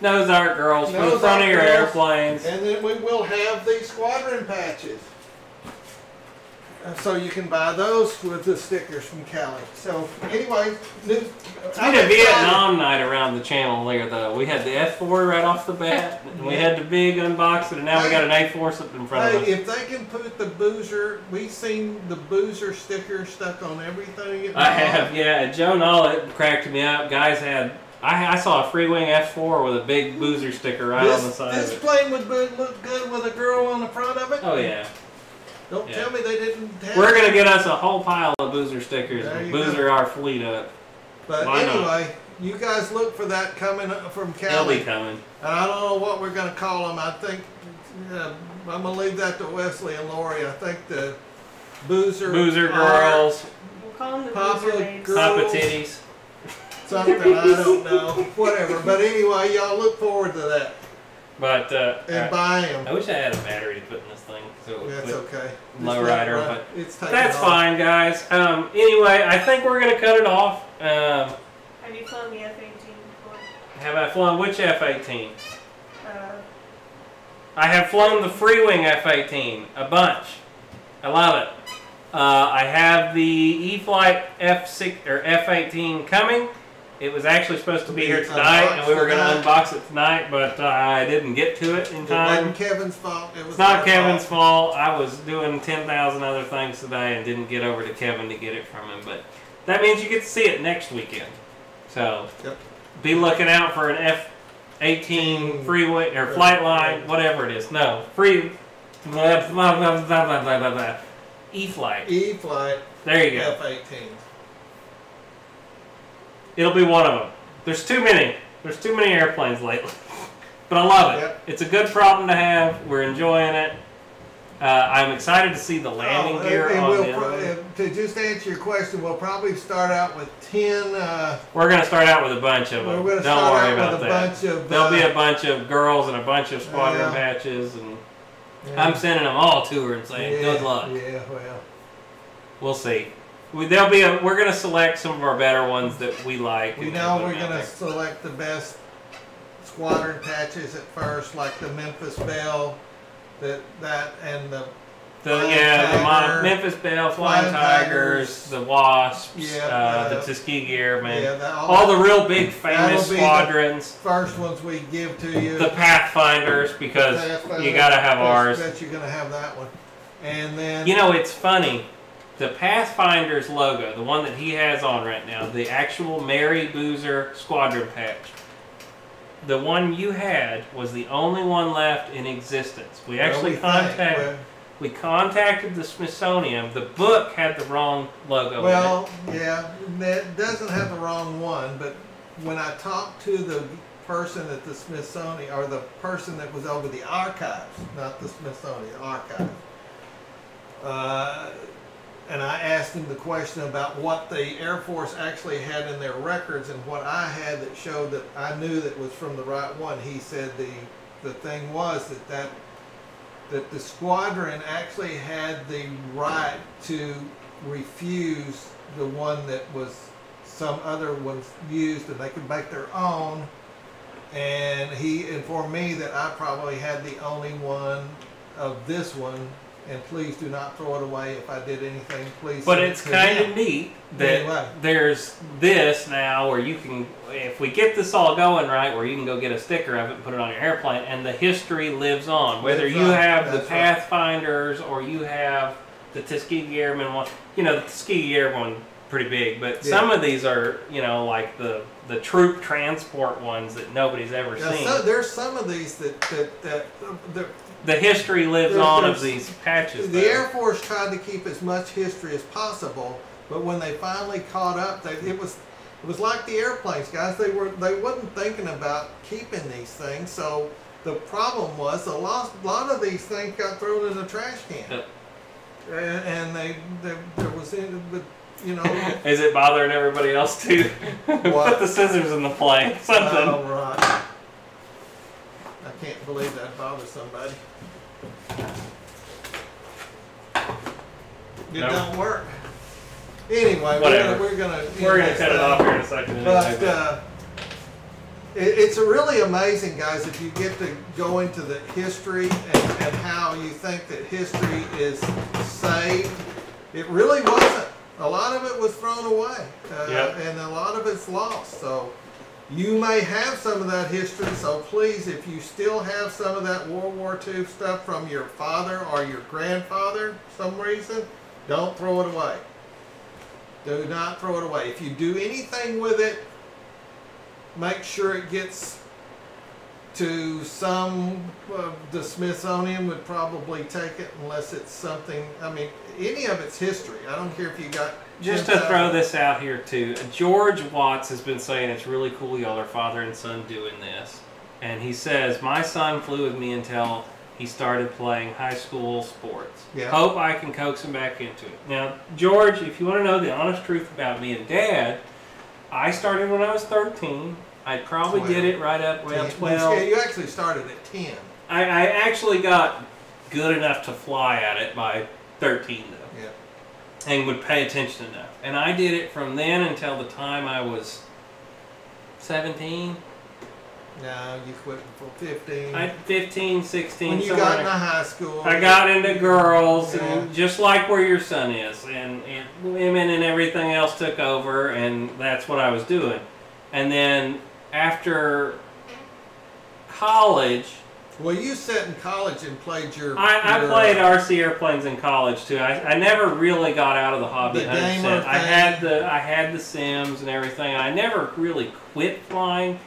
Nose art girls for the front of your girls. airplanes. and then we will have the squadron patches. So you can buy those with the stickers from Callie. So anyway, new, We had a Vietnam night around the channel there though. We had the F4 right off the bat. And we had the big unboxing and now we got an A4 sitting in front of Hey, us. if they can put the boozer, we seen the boozer sticker stuck on everything. I have, yeah. Joe Nollett cracked me up. Guys had, I, I saw a Freewing F4 with a big boozer sticker right this, on the side this of it. plane would look good with a girl on the front of it. Oh yeah. Don't yeah. tell me they didn't have We're gonna get us a whole pile of boozer stickers There and you boozer our fleet up. But Why not? anyway, you guys look for that coming up from They'll Callie. be coming. And I don't know what we're going to call them. I think uh, I'm going to leave that to Wesley and Lori. I think the boozer Boozer are girls, We'll call them the Papa boozer babes. Papa titties. something I don't know. Whatever. But anyway, y'all look forward to that But uh, and I, buy them. I wish I had a battery to put in this thing. So it would That's quit. okay. low Just rider, run. but it's taking That's off. fine, guys. Um, anyway, I think we're gonna cut it off. Um, Have you flown the F-18 before? have I flown which F-18? Uh, I have flown the Freewing F-18 a bunch. I love it. Uh, I have the E-flite F6 or F-18 coming. It was actually supposed to be here tonight, and we were going to unbox it tonight, but uh, I didn't get to it in time. It wasn't Kevin's fault. It was It's not Kevin's fault. fault. I was doing 10,000 other things today and didn't get over to Kevin to get it from him. But that means you get to see it next weekend. So Yep. be looking out for an F 18 Freewing or flight line, whatever it is. No, free. Blah, blah, blah. E flight. E flight There you go. F-18. It'll be one of them. There's too many. There's too many airplanes lately. But I love it. Yep. It's a good problem to have. We're enjoying it. Uh, I'm excited to see the landing Oh, gear and on we'll pro- to just answer your question, we'll probably start out with ten. Uh, We're gonna start out with a bunch of them. we're Don't start worry out about with a that. bunch of. There'll be uh, a bunch of girls and a bunch of squadron patches, and yeah, I'm sending them all to her and saying, yeah, "Good luck." Yeah, well, We'll see. We, there'll be a. We're gonna select some of our better ones that we like. we know we're going there. to select the best squadron patches at first, like the Memphis Belle, that that and the The, yeah, the Mon- Memphis Belle, Flying, Flying Tigers, Tigers, the Wasps, Yeah, uh, uh, the Tuskegee Airmen, yeah, that, all the real big famous the- squadrons, first ones we give to you. the Pathfinders, because Pathfinder, you gotta have ours. Bet you're gonna have that one, and then You know, it's funny. The Pathfinder's logo, the one that he has on right now, the actual Merry Boozer squadron patch, the one you had was the only one left in existence. We well, actually we think, contacted. well, We contacted the Smithsonian. The book had the wrong logo. Well, yeah, it doesn't have the wrong one, but when I talked to the person at the Smithsonian, or the person that was over the archives, not the Smithsonian archives, uh, and I asked him the question about what the Air Force actually had in their records and what I had that showed that I knew that was from the right one. He said the the thing was that that that the squadron actually had the right to refuse the one that was some other ones used and they could make their own and he informed me that I probably had the only one of this one and please do not throw it away if I did anything please But send it it's kind of neat that Anyway. there's this now where you can, if we get this all going right, where you can go get a sticker of it and put it on your airplane, and the history lives on. Whether Lives you on, have the that's right. Pathfinders or you have the Tuskegee Airmen one, you know, the Tuskegee Air one pretty big, but Yeah. some of these are, you know, like the the troop transport ones that nobody's ever seen. so there's some of these that that, that the, the history lives There's- on of these patches. The though. Air Force tried to keep as much history as possible, but when they finally caught up, they, it was it was like the airplanes, guys. They were they wasn't thinking about keeping these things. So the problem was a lot lot of these things got thrown in the trash can, Yep. and, and they, they there was you know. Is it bothering everybody else too? What? Put the scissors in the plane. Something. Right. I can't believe that bothers somebody. It No. don't work. Anyway, Whatever. we're gonna, we're gonna. We're gonna end cut it off here in a second. But, but- uh, it, it's really amazing, guys, if you get to go into the history and, and how you think that history is saved. It really wasn't. A lot of it was thrown away, uh, Yep. and a lot of it's lost. So you may have some of that history. So please, if you still have some of that World War II stuff from your father or your grandfather, some reason, don't throw it away. Do not throw it away. If you do anything with it, make sure it gets to some. Uh, the Smithsonian would probably take it unless it's something. I mean, any of its history. I don't care if you got. Just to uh, throw this out here too, George Watts has been saying it's really cool y'all are father and son doing this. And he says, My son flew with me until he started playing high school sports. Yeah. Hope I can coax him back into it. Now, George, if you want to know the honest truth about me and dad, I started when I was 13. I probably did it right up You- 12. You actually started at ten. I, I actually got good enough to fly at it by 13 though. Yeah. And would pay attention enough. And I did it from then until the time I was 17. No, you quit before fifteen. I 15, 16. when you got into high school. I got into girls, Yeah. and just like where your son is, and, and women and everything else took over, and that's what I was doing. And then after college, Well, you sat in college and played your. I, I your, played uh, RC airplanes in college too. I, I never really got out of the hobby. The 100%. gamer I had the I had the Sims and everything. I never really quit flying.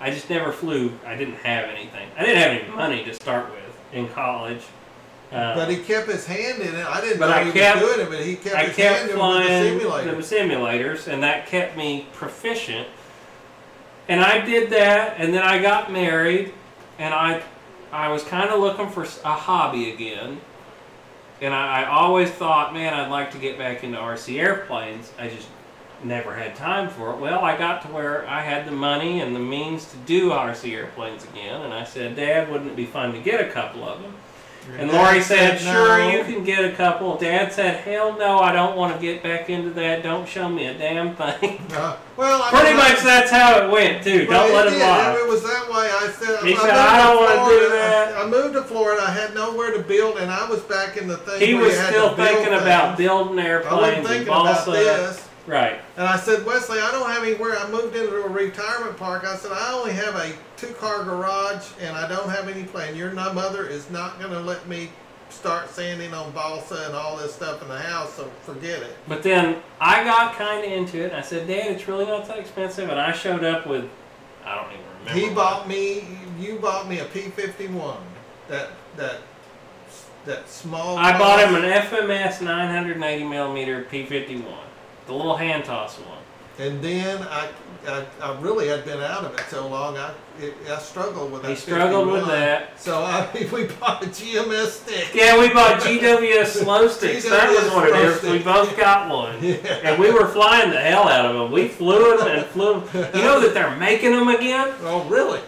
I just never flew. I didn't have anything. I didn't have any money to start with in college. Uh, But he kept his hand in it. I didn't But know I he kept- was doing it, but he kept I his kept hand flying with the simulator. the simulators, and that kept me proficient. And I did that, and then I got married, and I, I was kind of looking for a hobby again, and I, I always thought, man, I'd like to get back into RC airplanes. I just never had time for it. Well, I got to where I had the money and the means to do RC airplanes again, and I said, Dad, wouldn't it be fun to get a couple of them? And Dad Lori said, "Sure, no. you can get a couple." Dad said, "Hell no, I don't want to get back into that. Don't show me a damn thing." Uh, well, I Pretty mean, much that's how it went too. Well, Don't let him lie. It was that way, I said. He I said, moved "I to don't wanna do Florida. that." I moved to Florida. I had nowhere to build, and I was back in the thing. He was still to build thinking about building I airplanes wasn't and about this. Right. And I said, Wesley, I don't have anywhere. I moved into a retirement park. I said, I only have a two car garage and I don't have any plan. Your mother is not going to let me start sanding on balsa and all this stuff in the house, so forget it. But then I got kind of into it. I said, "Dad, it's really not that expensive." And I showed up with, I don't even remember. He what. bought me, you bought me a P 51. That, that, that small. I bought him an FMS 980 millimeter P51, the little hand toss one. And then I, I, I really had been out of it so long. I, it, I struggled with that. He struggled with that. So I, we bought a GWS stick. Yeah, we bought GWS slow sticks. That was GWS what it slow. We both got one. Yeah. And we were flying the hell out of them. We flew them and flew them. You know that they're making them again? Oh, really?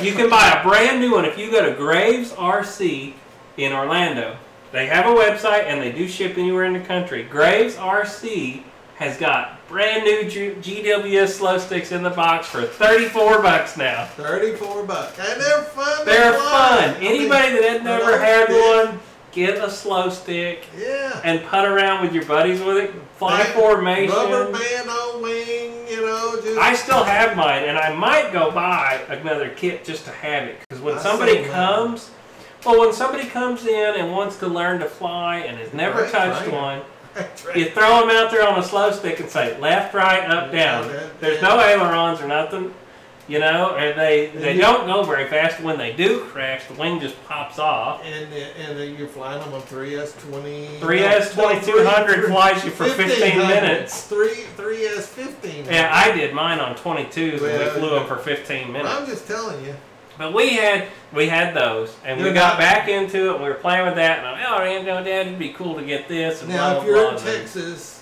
You can buy a brand new one if you go to Graves RC in Orlando. They have a website and they do ship anywhere in the country. Graves RC has got brand new GWS slow sticks in the box for 34 bucks now. 34 bucks. And they're fun. They're fun. I mean, Anybody that had never had stick. one, get a slow stick Yeah. and putt around with your buddies with it. Fly formation. Rubber band on wing, you know, just. I still have mine, and I might go buy another kit just to have it. Because when I somebody comes, well, when somebody comes in and wants to learn to fly and has never Right, touched right. one, you throw them out there on a slow stick and say left, right, up, down. There's no ailerons or nothing, you know, and they And they you- don't go very fast. When they do crash, the wing just pops off. And, and then you're flying them on 3S20. 3S 2200 flies you for 15 minutes. 3, 3S15. Yeah, I did mine on 22s and we flew them for 15 minutes. I'm just telling you. But we had we had those, and we got back into it. and We were playing with that, and I'm, like, oh, you know, Dad, it'd be cool to get this. And Now, blah, if you're blah, in blah. Texas,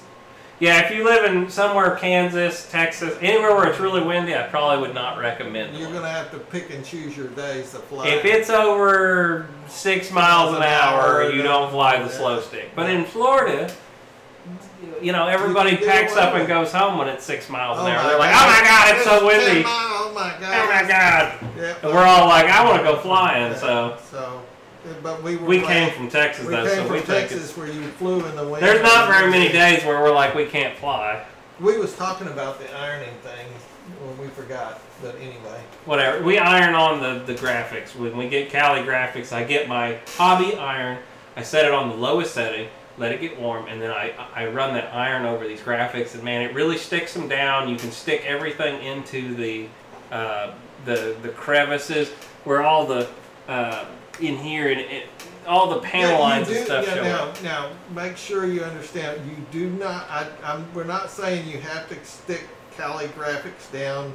yeah, if you live in somewhere Kansas, Texas, anywhere where it's really windy, I probably would not recommend you're going to have to pick and choose your days to fly. If it's over six miles an hour, you don't fly the yeah. slow stick. But in Florida, you know, everybody packs up and goes home when it's six miles Oh an hour. They're like, oh my God, it's so windy. oh my God. Oh my God. Yeah, And we're all like, I want to go flying, yeah, so. So, but we were. We glad- came from Texas We though, came so from we Texas where you flew in the wind. There's not very many days where we're like we can't fly. We was talking about the ironing thing when we forgot, but anyway. Whatever. We iron on the, the graphics. When we get Callie Graphics, I get my hobby iron. I set it on the lowest setting, let it get warm, and then I I run that iron over these graphics, and man, it really sticks them down. You can stick everything into the uh, the the crevices where all the uh, in here and it, all the panel Yeah, lines do- and stuff yeah, show now, up. Now, make sure you understand, you do not, I, I'm, we're not saying you have to stick Callie Graphics down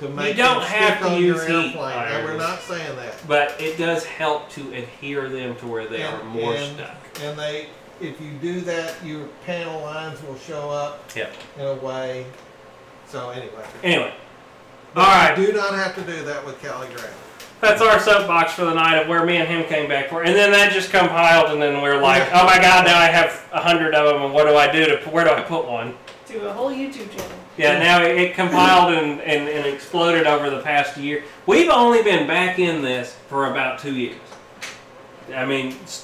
to make don't them have stick to on use your heat airplane. And we're not saying that. But it does help to adhere them to where they And- are more and- stuck. And they, if you do that, your panel lines will show up Yep. in a way. So anyway. Anyway, But all right. You do not have to do that with Callie Graphics. That's our soapbox for the night of where me and him came back for, and then that just compiled, and then we're like, oh my god, now I have a hundred of them, and what do I do to where do I put one? To a whole YouTube channel. Yeah, now it, it compiled and, and, and exploded over the past year. We've only been back in this for about two years. I mean, s-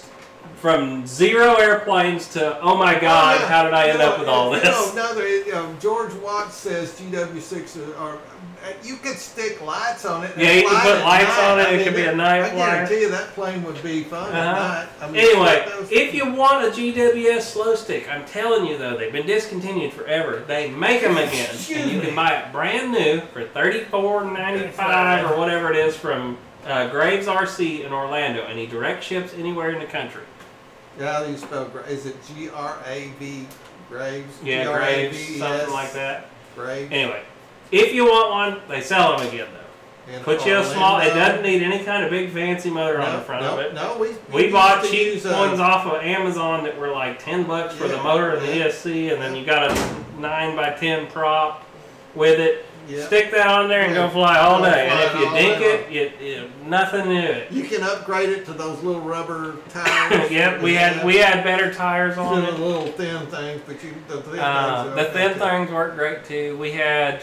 from zero airplanes to oh my god, Oh, yeah. how did I end No, up with all you this? know, no, there is, um, George Watts says GWS are, are uh, you could stick lights on it. and Yeah, you can put lights night. on it, I it mean, could be a night I guarantee you that plane would be fun Uh-huh. night. I mean, Anyway, if you want a GWS slow stick, I'm telling you though, they've been discontinued forever. They make them again, and you can buy it brand new for $34.95 or whatever it is from uh, Graves RC in Orlando, and he direct ships anywhere in the country. Yeah, how do you spell Gra- Is it G R A V Graves? Yeah, Graves, something like that. Graves. Anyway, if you want one, they sell them again though. Put you a small. It Orlando. doesn't need any kind of big fancy motor on the front of it. No, we We used bought to cheap use, uh, ones off of Amazon that were like ten bucks for the Yeah, motor and the yeah. ESC, and then you got a nine by ten prop with it. Yeah. Stick that on there and Yeah. go fly all Go day. And if you all dink it, you, you nothing to it. You can upgrade it to those little rubber tires. yep, we had we had better tires on it. The little thin things, but you the thin Uh, things. are the thin things work great too. We had,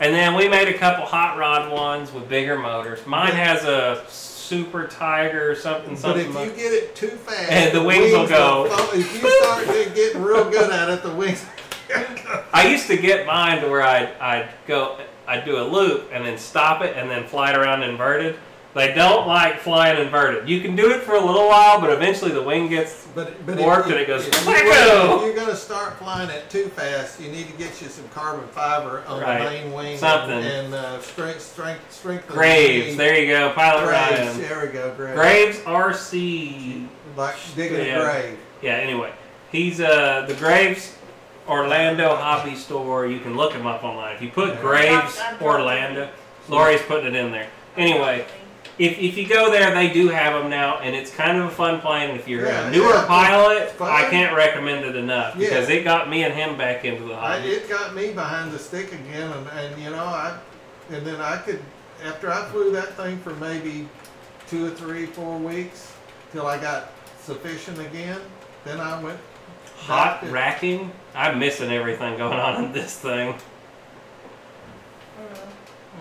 and then we made a couple hot rod ones with bigger motors. Mine has a Super Tiger or something But something. if mo- you get it too fast, And the wings will go. fall- If you start getting real good at it, the wings. I used to get mine to where I'd, I'd go, I'd do a loop and then stop it and then fly it around inverted. They don't like flying inverted. You can do it for a little while, but eventually the wing gets. But, but Warped if, and it goes, if, if you're going to start flying it too fast, you need to get you some carbon fiber on Right. the main wing Something. and, and uh, strength, strength, strength. Graves, there you go, Pilot Graves, Ryan. there we go, Graves. Graves RC. Like digging Yeah. a grave. Yeah, anyway, he's uh, the Graves Orlando Hobby Store. You can look them up online. If you put Yeah. Graves I'm- I'm Orlando, Lori's putting it in there. Anyway, if, if you go there, they do have them now, and it's kind of a fun plane. If you're Yeah, a newer yeah, pilot. I can't recommend it enough Yeah. because it got me and him back into the I, hobby. it got me behind the stick again, and, and you know, I, and then I could, after I flew that thing for maybe two or three, four weeks, till I got sufficient again, then I went. Hot racking. I'm missing everything going on in this thing.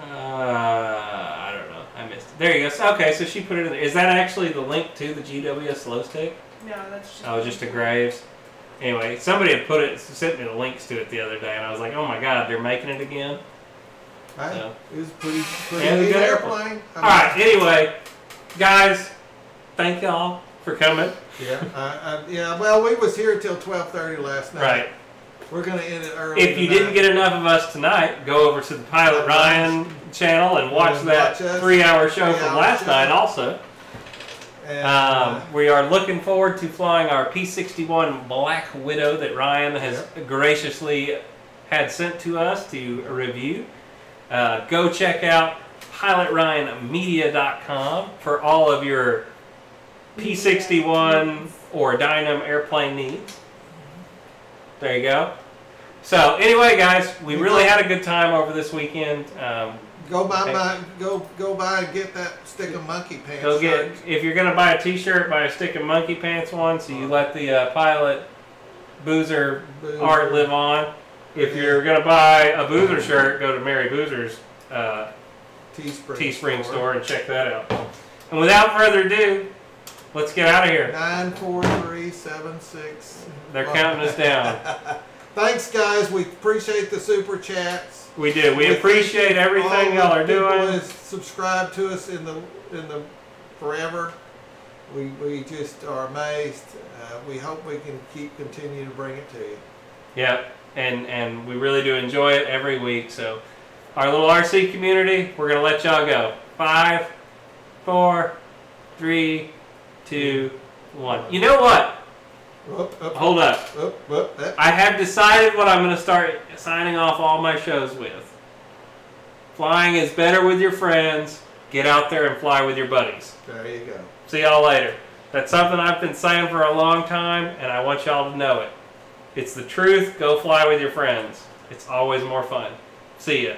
Uh, I don't know. I missed it. There you go. Okay, so she put it in there. Is that actually the link to the GWS slow stick? no, that's just. Oh, just a Graves. Anyway, somebody had put it, sent me the links to it the other day, and I was like, oh my god, they're making it again. I, So. It was pretty, pretty Yeah, a good airplane. I All right. Anyway, guys, thank y'all for coming. Yeah, I, I, yeah. Well, we was here till twelve thirty last night. Right. We're gonna end it early. If you didn't get enough of us tonight, go over to the Pilot Ryan channel and watch And that watch three-hour show from Three-hour last show. night. Also, And, um, uh, we are looking forward to flying our P-61 Black Widow that Ryan has graciously had sent to us to review. Uh, go check out pilotryanmedia.com for all of your P-61 or Dynam airplane needs. There you go. So anyway, guys, we really had a good time over this weekend. Um, go buy my go go buy and get that stick of monkey pants. go get if you're gonna buy a T-shirt, buy a stick of monkey pants one, so you let the uh, pilot boozer Boozer. art live on. If you're gonna buy a boozer shirt, go to Merry Boozer's uh, Teespring. Teespring store and check that out. And without further ado, let's get out of here. Nine four three seven six. They're counting us down. Thanks, guys. We appreciate the super chats. We do. We thank appreciate everything y'all are people doing. that's subscribed to us in the in the forever. We we just are amazed. Uh, we hope we can keep continue to bring it to you. Yep, and and we really do enjoy it every week. So, our little RC community, we're gonna let y'all go. Five, four, three, two, one. You know what? Up, Hold up. whoop, I have decided what I'm gonna start signing off all my shows with. Flying is better with your friends. Get out there and fly with your buddies. There you go. See y'all later. That's something I've been saying for a long time, and I want y'all to know it. It's the truth. Go fly with your friends. It's always more fun. See ya.